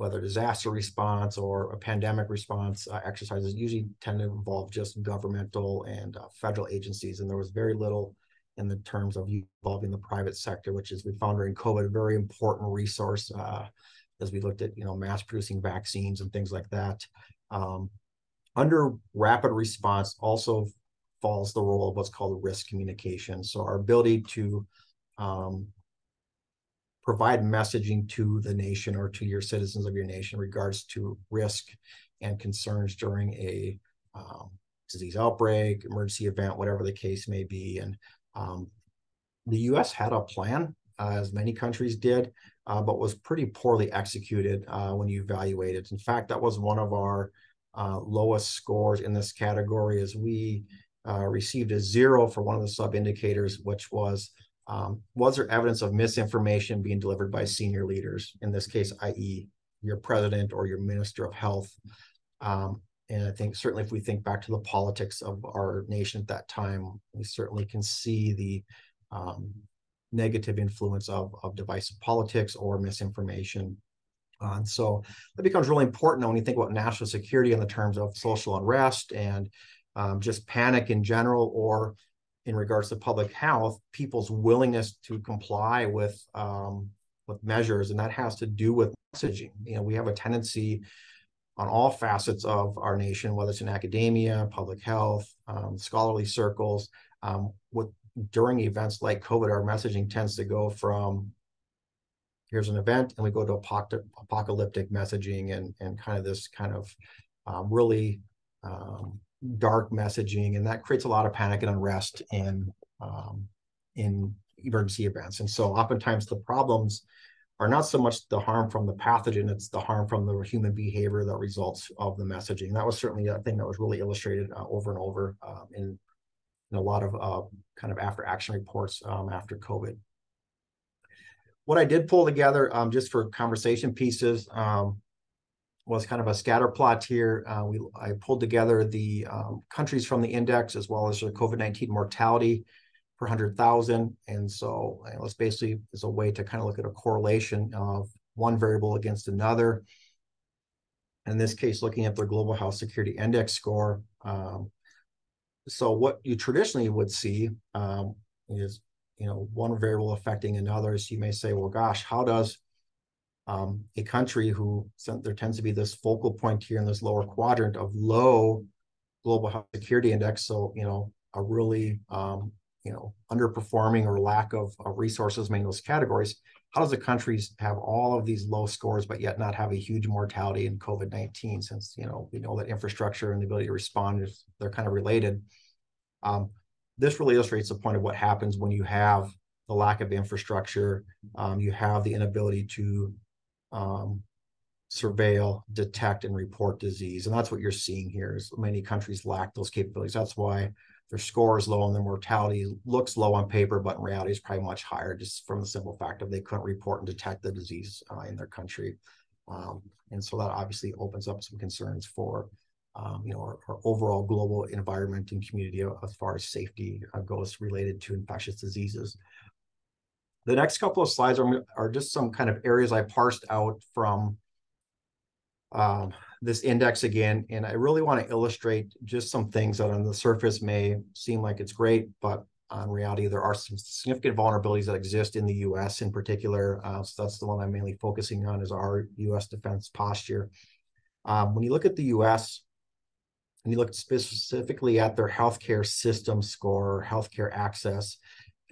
whether disaster response or a pandemic response uh, exercises usually tend to involve just governmental and uh, federal agencies. And there was very little in the terms of involving the private sector, which is we found during COVID a very important resource uh, as we looked at you know mass producing vaccines and things like that. Um, under rapid response also falls the role of what's called risk communication. So our ability to um, provide messaging to the nation or to your citizens of your nation in regards to risk and concerns during a um, disease outbreak, emergency event, whatever the case may be. And um, the U.S. had a plan, uh, as many countries did, uh, but was pretty poorly executed uh, when you evaluate it. In fact, that was one of our uh, lowest scores in this category, as we uh, received a zero for one of the sub indicators, which was um, was there evidence of misinformation being delivered by senior leaders, in this case, i.e., your president or your minister of health? Um, and I think certainly if we think back to the politics of our nation at that time, we certainly can see the um, negative influence of, of divisive politics or misinformation. Uh, and so that becomes really important when you think about national security in the terms of social unrest and um, just panic in general, or in regards to public health, people's willingness to comply with um, with measures, and that has to do with messaging. You know, we have a tendency on all facets of our nation, whether it's in academia, public health, um, scholarly circles, um, with during events like COVID, our messaging tends to go from here's an event, and we go to apocalyptic messaging and and kind of this kind of um, really um, dark messaging, and that creates a lot of panic and unrest in um, in emergency events. And so, oftentimes, the problems are not so much the harm from the pathogen; it's the harm from the human behavior that results of the messaging. That was certainly a thing that was really illustrated uh, over and over uh, in, in a lot of uh, kind of after action reports um, after COVID. What I did pull together um, just for conversation pieces um, was kind of a scatter plot here. Uh, we I pulled together the um, countries from the index as well as the COVID-19 mortality per 100,000. And so uh, it's basically is a way to kind of look at a correlation of one variable against another. In this case, looking at their global health security index score. Um, so what you traditionally would see um, is, you know, one variable affecting another. So you may say, well, gosh, how does um, a country who there tends to be this focal point here in this lower quadrant of low global health security index. So, you know, a really, um, you know, underperforming or lack of, of resources in those categories. how does the countries have all of these low scores but yet not have a huge mortality in COVID-19 since you know we know that infrastructure and the ability to respond is they're kind of related. Um, this really illustrates the point of what happens when you have the lack of infrastructure, um, you have the inability to um, surveil, detect, and report disease. And that's what you're seeing here is many countries lack those capabilities. That's why their score is low and their mortality looks low on paper, but in reality is probably much higher just from the simple fact of they couldn't report and detect the disease uh, in their country. Um, and so that obviously opens up some concerns for um, you know, our, our, overall global environment and community as far as safety uh, goes related to infectious diseases. The next couple of slides are, are just some kind of areas I parsed out from um, this index again, and I really want to illustrate just some things that on the surface may seem like it's great, but in reality, there are some significant vulnerabilities that exist in the U.S. in particular. Uh, so that's the one I'm mainly focusing on is our U.S. defense posture. Um, when you look at the U.S., and you look specifically at their healthcare system score, healthcare access,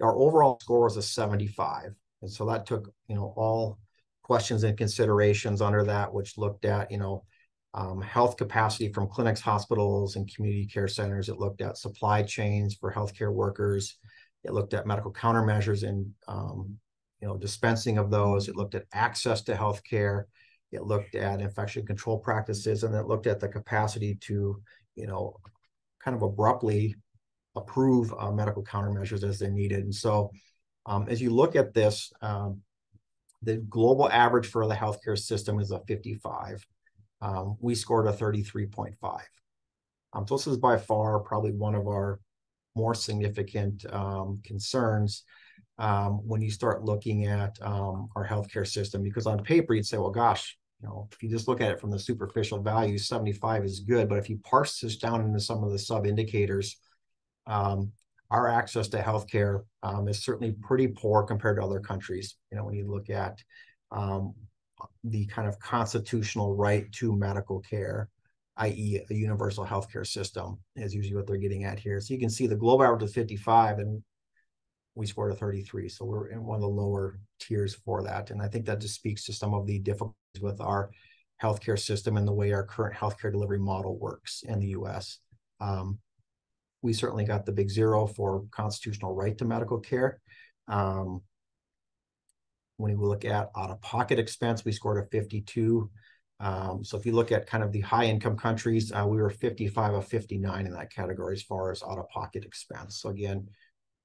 our overall score was a 75. And so that took, you know, all questions and considerations under that, which looked at, you know, um, health capacity from clinics, hospitals, and community care centers. It looked at supply chains for healthcare workers. It looked at medical countermeasures and, um, you know, dispensing of those. It looked at access to healthcare. It looked at infection control practices, and it looked at the capacity to, you know, kind of abruptly approve uh, medical countermeasures as they're needed. And so, um, as you look at this, um, the global average for the healthcare system is a 55. Um, we scored a 33.5. Um, so this is by far probably one of our more significant um, concerns um, when you start looking at um, our healthcare system, because on paper you'd say, well, gosh, you know, if you just look at it from the superficial values, 75 is good. But if you parse this down into some of the sub indicators, um, our access to healthcare um, is certainly pretty poor compared to other countries. You know, when you look at um, the kind of constitutional right to medical care, i.e., a universal healthcare system, is usually what they're getting at here. So you can see the global average is 55, and we scored a 33. So we're in one of the lower tiers for that. And I think that just speaks to some of the difficulties with our healthcare system and the way our current healthcare delivery model works in the US. Um, we certainly got the big zero for constitutional right to medical care. Um, when we look at out-of-pocket expense, we scored a 52. Um, so if you look at kind of the high-income countries, uh, we were 55 of 59 in that category as far as out-of-pocket expense. So again,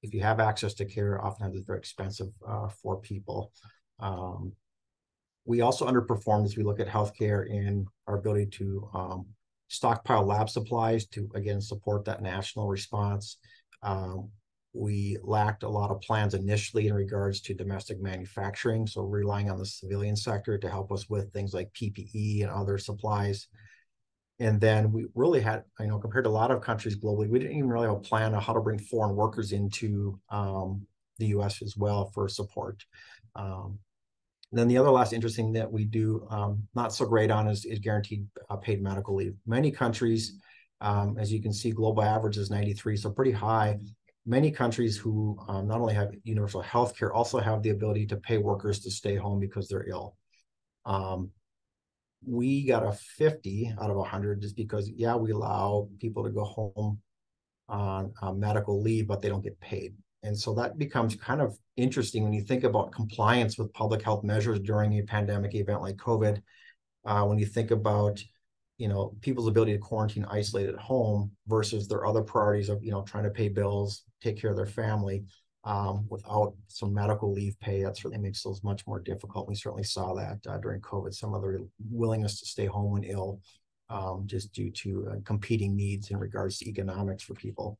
if you have access to care, oftentimes it's very expensive uh, for people. Um, we also underperformed as we look at healthcare in our ability to um, stockpile lab supplies to, again, support that national response. Um, we lacked a lot of plans initially in regards to domestic manufacturing, so relying on the civilian sector to help us with things like PPE and other supplies. And then we really had, you know, compared to a lot of countries globally, we didn't even really have a plan on how to bring foreign workers into um, the U.S. as well for support. Um, then the other last interesting that we do um, not so great on is, is guaranteed uh, paid medical leave. Many countries, um, as you can see, global average is 93, so pretty high. Many countries who um, not only have universal health care also have the ability to pay workers to stay home because they're ill. Um, we got a 50 out of 100 just because, yeah, we allow people to go home on medical leave, but they don't get paid. And so that becomes kind of interesting when you think about compliance with public health measures during a pandemic event like COVID. Uh, when you think about, you know, people's ability to quarantine, isolate at home versus their other priorities of, you know, trying to pay bills, take care of their family um, without some medical leave pay, that certainly makes those much more difficult. We certainly saw that uh, during COVID, some of willingness to stay home when ill, um, just due to uh, competing needs in regards to economics for people.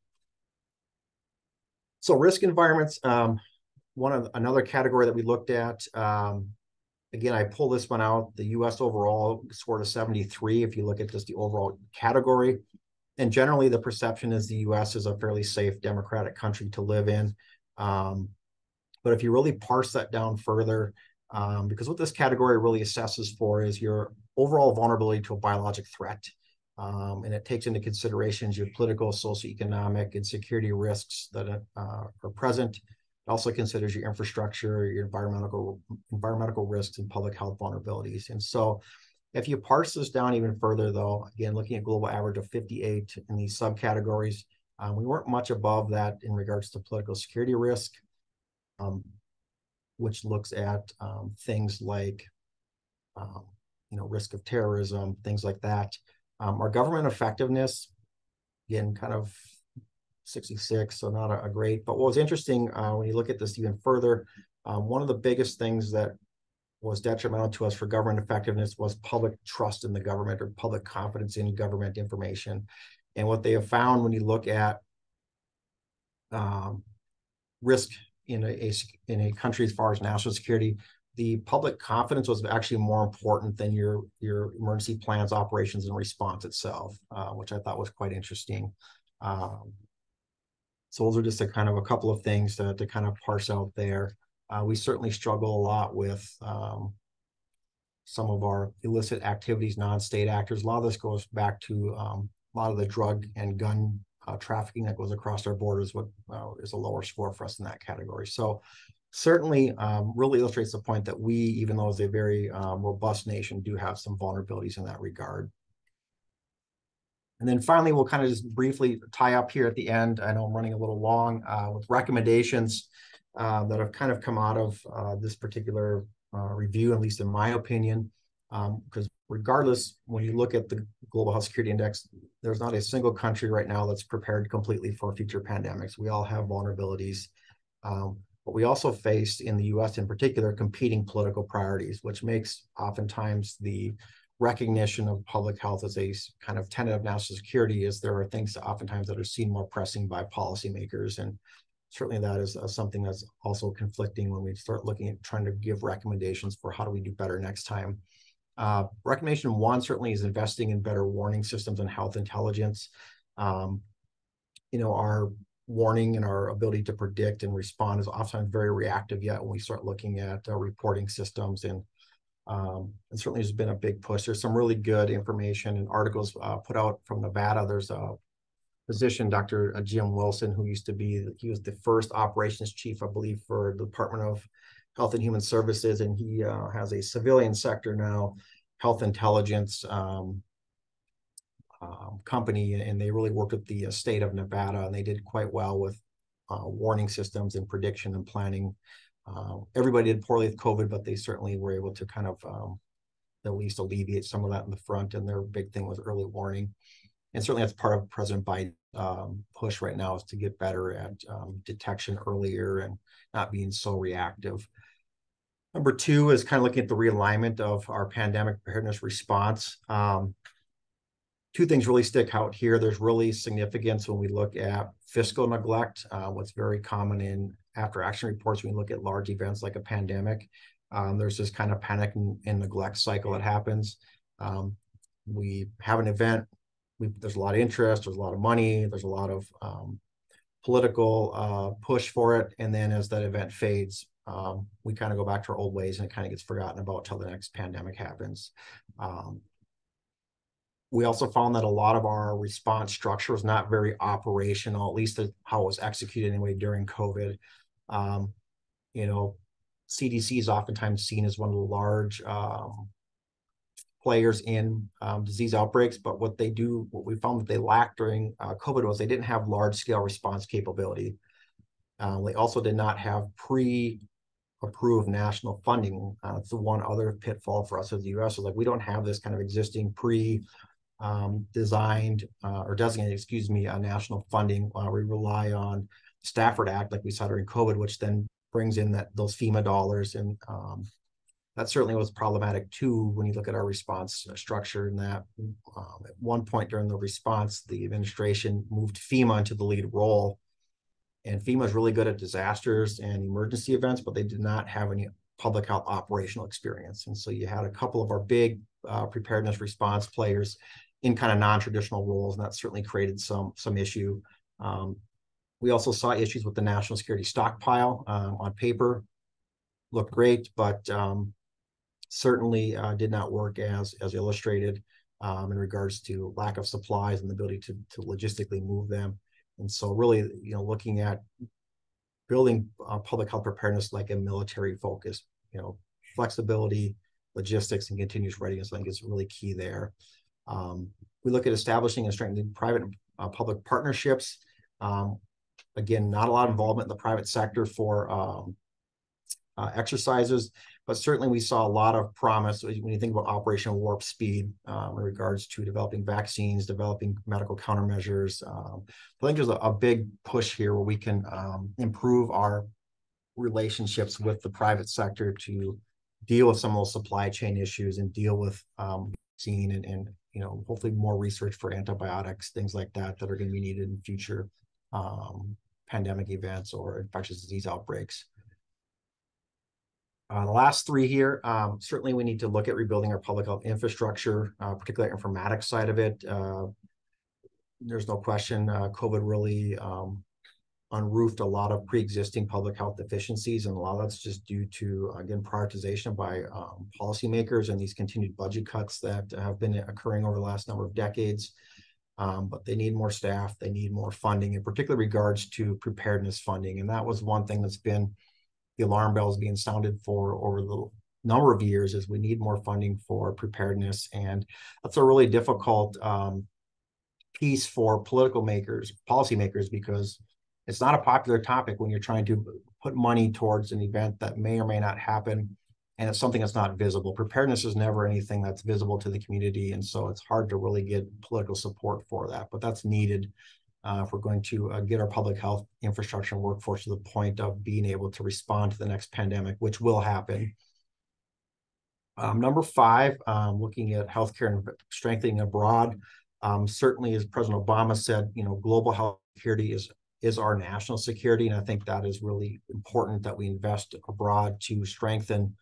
So risk environments, um, one of another category that we looked at. Um, again, I pull this one out. The U.S. overall scored a 73. If you look at just the overall category, and generally the perception is the U.S. is a fairly safe democratic country to live in. Um, but if you really parse that down further, um, because what this category really assesses for is your overall vulnerability to a biologic threat. Um, and it takes into consideration geopolitical, socioeconomic, and security risks that uh, are present. It also considers your infrastructure, your environmental environmental risks, and public health vulnerabilities. And so, if you parse this down even further, though, again, looking at global average of 58 in these subcategories, um, we weren't much above that in regards to political security risk, um, which looks at um, things like, um, you know, risk of terrorism, things like that. Um, our government effectiveness, again, kind of 66, so not a, a great. But what was interesting uh, when you look at this even further, um, one of the biggest things that was detrimental to us for government effectiveness was public trust in the government or public confidence in government information. And what they have found when you look at um, risk in a, a, in a country as far as national security, the public confidence was actually more important than your your emergency plans, operations, and response itself, uh, which I thought was quite interesting. Um, so those are just a kind of a couple of things to, to kind of parse out there. Uh, we certainly struggle a lot with um, some of our illicit activities, non-state actors. A lot of this goes back to um, a lot of the drug and gun uh, trafficking that goes across our borders, what uh, is a lower score for us in that category. So certainly um, really illustrates the point that we, even though as a very um, robust nation, do have some vulnerabilities in that regard. And then finally, we'll kind of just briefly tie up here at the end. I know I'm running a little long uh, with recommendations uh, that have kind of come out of uh, this particular uh, review, at least in my opinion. Because um, regardless, when you look at the Global Health Security Index, there's not a single country right now that's prepared completely for future pandemics. We all have vulnerabilities. Um, but we also face in the US in particular competing political priorities, which makes oftentimes the recognition of public health as a kind of tenet of national security is there are things oftentimes that are seen more pressing by policymakers and certainly that is uh, something that's also conflicting when we start looking at trying to give recommendations for how do we do better next time. Uh, recommendation one certainly is investing in better warning systems and health intelligence. Um, you know our warning and our ability to predict and respond is often very reactive yet when we start looking at uh, reporting systems and um, and certainly there's been a big push. There's some really good information and articles uh, put out from Nevada. There's a physician, Dr. Uh, Jim Wilson, who used to be, he was the first operations chief, I believe, for the Department of Health and Human Services. And he uh, has a civilian sector now, health intelligence um, um, company. And they really worked with the uh, state of Nevada and they did quite well with uh, warning systems and prediction and planning uh, everybody did poorly with COVID, but they certainly were able to kind of um, at least alleviate some of that in the front. And their big thing was early warning. And certainly that's part of President Biden's um, push right now is to get better at um, detection earlier and not being so reactive. Number two is kind of looking at the realignment of our pandemic preparedness response. Um, two things really stick out here. There's really significance when we look at fiscal neglect, uh, what's very common in after action reports we look at large events like a pandemic. Um, there's this kind of panic and, and neglect cycle that happens. Um, we have an event, we, there's a lot of interest, there's a lot of money, there's a lot of um, political uh, push for it. And then as that event fades, um, we kind of go back to our old ways and it kind of gets forgotten about till the next pandemic happens. Um, we also found that a lot of our response structure was not very operational, at least how it was executed anyway during COVID. Um, you know, CDC is oftentimes seen as one of the large um, players in um, disease outbreaks, but what they do, what we found that they lacked during uh, COVID was they didn't have large scale response capability. Uh, they also did not have pre approved national funding. Uh, the one other pitfall for us as the US is like we don't have this kind of existing pre um, designed uh, or designated, excuse me, uh, national funding. Uh, we rely on Stafford Act, like we saw during COVID, which then brings in that those FEMA dollars, and um, that certainly was problematic too when you look at our response structure. And that um, at one point during the response, the administration moved FEMA into the lead role, and FEMA is really good at disasters and emergency events, but they did not have any public health operational experience. And so you had a couple of our big uh, preparedness response players in kind of non-traditional roles, and that certainly created some some issue. Um, we also saw issues with the national security stockpile um, on paper, looked great, but um, certainly uh, did not work as as illustrated um, in regards to lack of supplies and the ability to to logistically move them. And so, really, you know, looking at building uh, public health preparedness like a military focus. You know, flexibility, logistics, and continuous readiness. I think is really key there. Um, we look at establishing and strengthening private uh, public partnerships. Um, again, not a lot of involvement in the private sector for um, uh, exercises, but certainly we saw a lot of promise when you think about Operation Warp Speed um, in regards to developing vaccines, developing medical countermeasures. Um, I think there's a, a, big push here where we can um, improve our relationships with the private sector to deal with some of those supply chain issues and deal with um, vaccine and, and you know hopefully more research for antibiotics, things like that that are going to be needed in future um, pandemic events or infectious disease outbreaks. Uh, the last three here, um, certainly we need to look at rebuilding our public health infrastructure, uh, particularly informatics side of it. Uh, there's no question uh, COVID really um, unroofed a lot of pre-existing public health deficiencies, and a lot of that's just due to, again, prioritization by um, policymakers and these continued budget cuts that have been occurring over the last number of decades. Um, but they need more staff, they need more funding, in particular regards to preparedness funding. And that was one thing that's been the alarm bells being sounded for over the number of years is we need more funding for preparedness. And that's a really difficult um, piece for political makers, policymakers, because it's not a popular topic when you're trying to put money towards an event that may or may not happen. And it's something that's not visible. Preparedness is never anything that's visible to the community. And so it's hard to really get political support for that, but that's needed uh, if we're going to uh, get our public health infrastructure and workforce to the point of being able to respond to the next pandemic, which will happen. Um, number five, um, looking at healthcare and strengthening abroad. Um, certainly, as President Obama said, you know, global health security is is our national security, and I think that is really important that we invest abroad to strengthen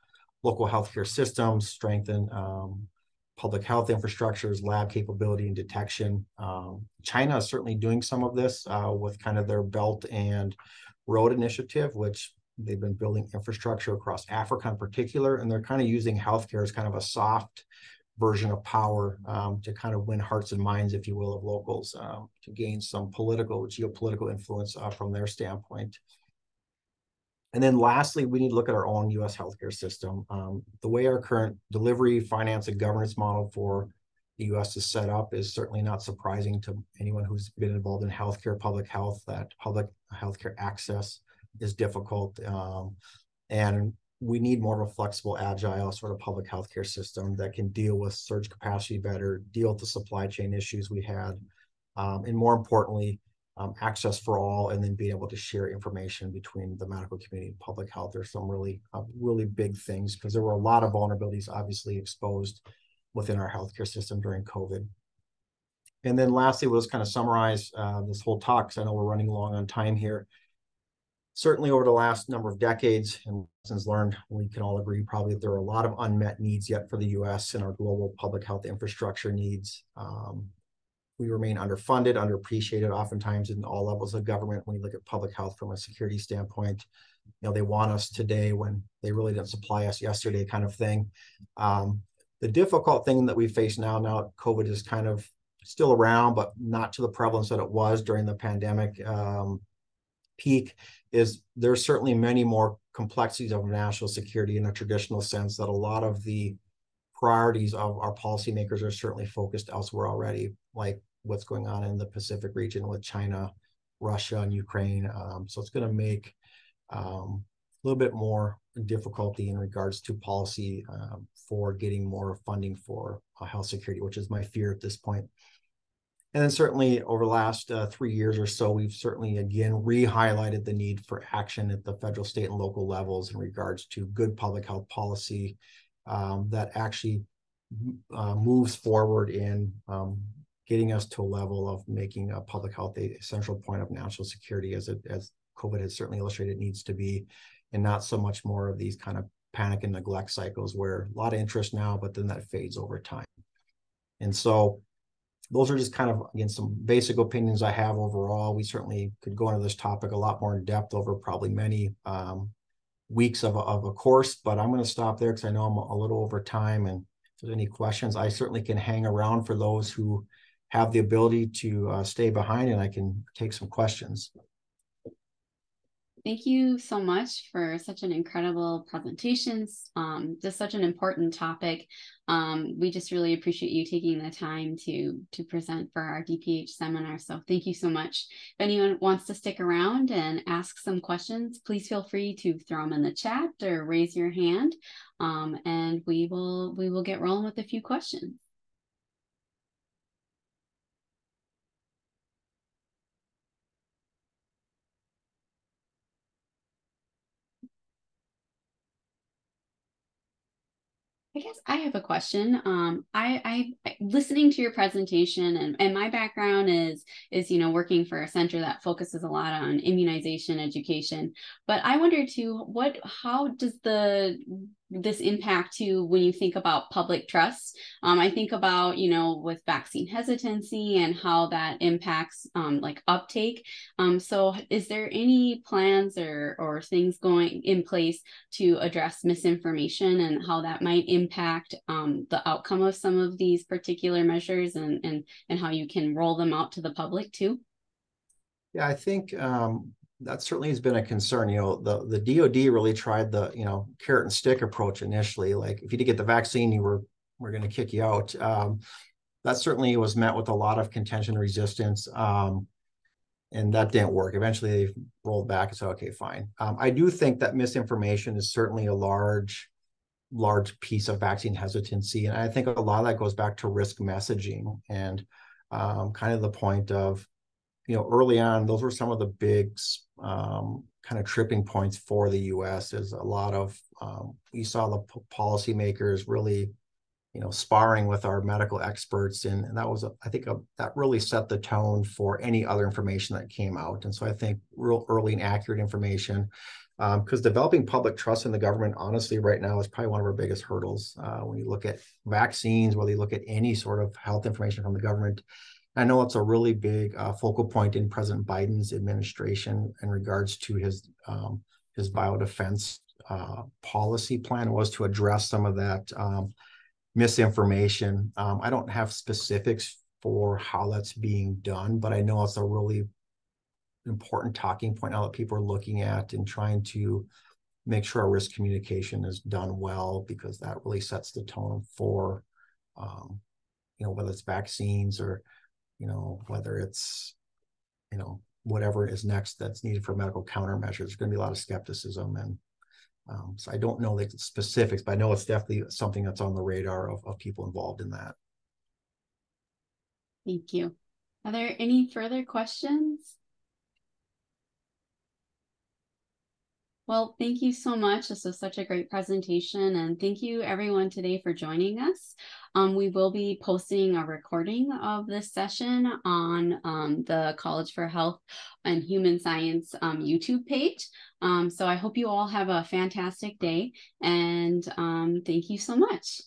local healthcare systems, strengthen um, public health infrastructures, lab capability and detection. Um, China is certainly doing some of this uh, with kind of their Belt and Road Initiative, which they've been building infrastructure across Africa in particular, and they're kind of using healthcare as kind of a soft version of power um, to kind of win hearts and minds, if you will, of locals um, to gain some political, geopolitical influence uh, from their standpoint. And then lastly, we need to look at our own US healthcare system. Um, the way our current delivery, finance, and governance model for the US is set up is certainly not surprising to anyone who's been involved in healthcare, public health, that public healthcare access is difficult. Um, and we need more of a flexible, agile sort of public healthcare system that can deal with surge capacity better, deal with the supply chain issues we had, um, and more importantly, um, access for all, and then being able to share information between the medical community and public health. There's some really, uh, really big things because there were a lot of vulnerabilities obviously exposed within our healthcare system during COVID. And then lastly, we'll just kind of summarize uh, this whole talk because I know we're running long on time here. Certainly over the last number of decades and lessons learned, we can all agree probably that there are a lot of unmet needs yet for the US and our global public health infrastructure needs. Um, we remain underfunded, underappreciated oftentimes in all levels of government when you look at public health from a security standpoint. You know, they want us today when they really didn't supply us yesterday, kind of thing. Um, the difficult thing that we face now, now COVID is kind of still around, but not to the prevalence that it was during the pandemic um, peak, is there's certainly many more complexities of national security in a traditional sense that a lot of the priorities of our policymakers are certainly focused elsewhere already, like what's going on in the Pacific region with China, Russia, and Ukraine. Um, so it's going to make um, a little bit more difficulty in regards to policy um, for getting more funding for uh, health security, which is my fear at this point. And then certainly over the last uh, three years or so, we've certainly again re-highlighted the need for action at the federal, state, and local levels in regards to good public health policy um, that actually uh, moves forward in um, getting us to a level of making a public health a central point of national security as it as COVID has certainly illustrated needs to be, and not so much more of these kind of panic and neglect cycles where a lot of interest now, but then that fades over time. And so those are just kind of again some basic opinions I have overall. We certainly could go into this topic a lot more in depth over probably many um, weeks of a, of a course, but I'm going to stop there because I know I'm a little over time. And if there's any questions, I certainly can hang around for those who have the ability to uh, stay behind and I can take some questions. thank you so much for such an incredible presentations. Um, just such an important topic. Um, we just really appreciate you taking the time to to present for our DPH seminar. So thank you so much. If anyone wants to stick around and ask some questions, please feel free to throw them in the chat or raise your hand, um, and we will we will get rolling with a few questions. I guess I have a question. Um, I, I listening to your presentation and, and my background is is you know working for a center that focuses a lot on immunization education. But I wonder too, what how does the this impact to when you think about public trust. Um, I think about, you know, with vaccine hesitancy and how that impacts um, like uptake. Um, so is there any plans or, or things going in place to address misinformation and how that might impact um, the outcome of some of these particular measures and, and, and how you can roll them out to the public too? Yeah, I think um, that certainly has been a concern. You know, the the DoD really tried the you know carrot and stick approach initially. Like if you did get the vaccine, you were we're going to kick you out. Um, that certainly was met with a lot of contention and resistance, um, and that didn't work. Eventually, they rolled back and said, "Okay, fine." Um, I do think that misinformation is certainly a large large piece of vaccine hesitancy, and I think a lot of that goes back to risk messaging and um, kind of the point of you know, early on, those were some of the big um, kind of tripping points for the U.S. Is a lot of um, we saw the p- policymakers really, you know, sparring with our medical experts, and, and that was, a, I think, a, that really set the tone for any other information that came out. And so I think real early and accurate information, because um, developing public trust in the government, honestly, right now is probably one of our biggest hurdles. Uh, when you look at vaccines, whether you look at any sort of health information from the government I know it's a really big uh, focal point in President Biden's administration in regards to his um, his biodefense uh, policy plan was to address some of that um, misinformation. Um, I don't have specifics for how that's being done, but I know it's a really important talking point now that people are looking at and trying to make sure our risk communication is done well because that really sets the tone for um, you know whether it's vaccines or you know, whether it's, you know, whatever is next that's needed for medical countermeasures. There's going to be a lot of skepticism. And um, so I don't know the specifics, but I know it's definitely something that's on the radar of, of people involved in that. Thank you. Are there any further questions? Well, thank you so much. This was such a great presentation. And thank you everyone today for joining us. Um, we will be posting a recording of this session on um, the College for Health and Human Science um, YouTube page. Um, so I hope you all have a fantastic day and um, thank you so much.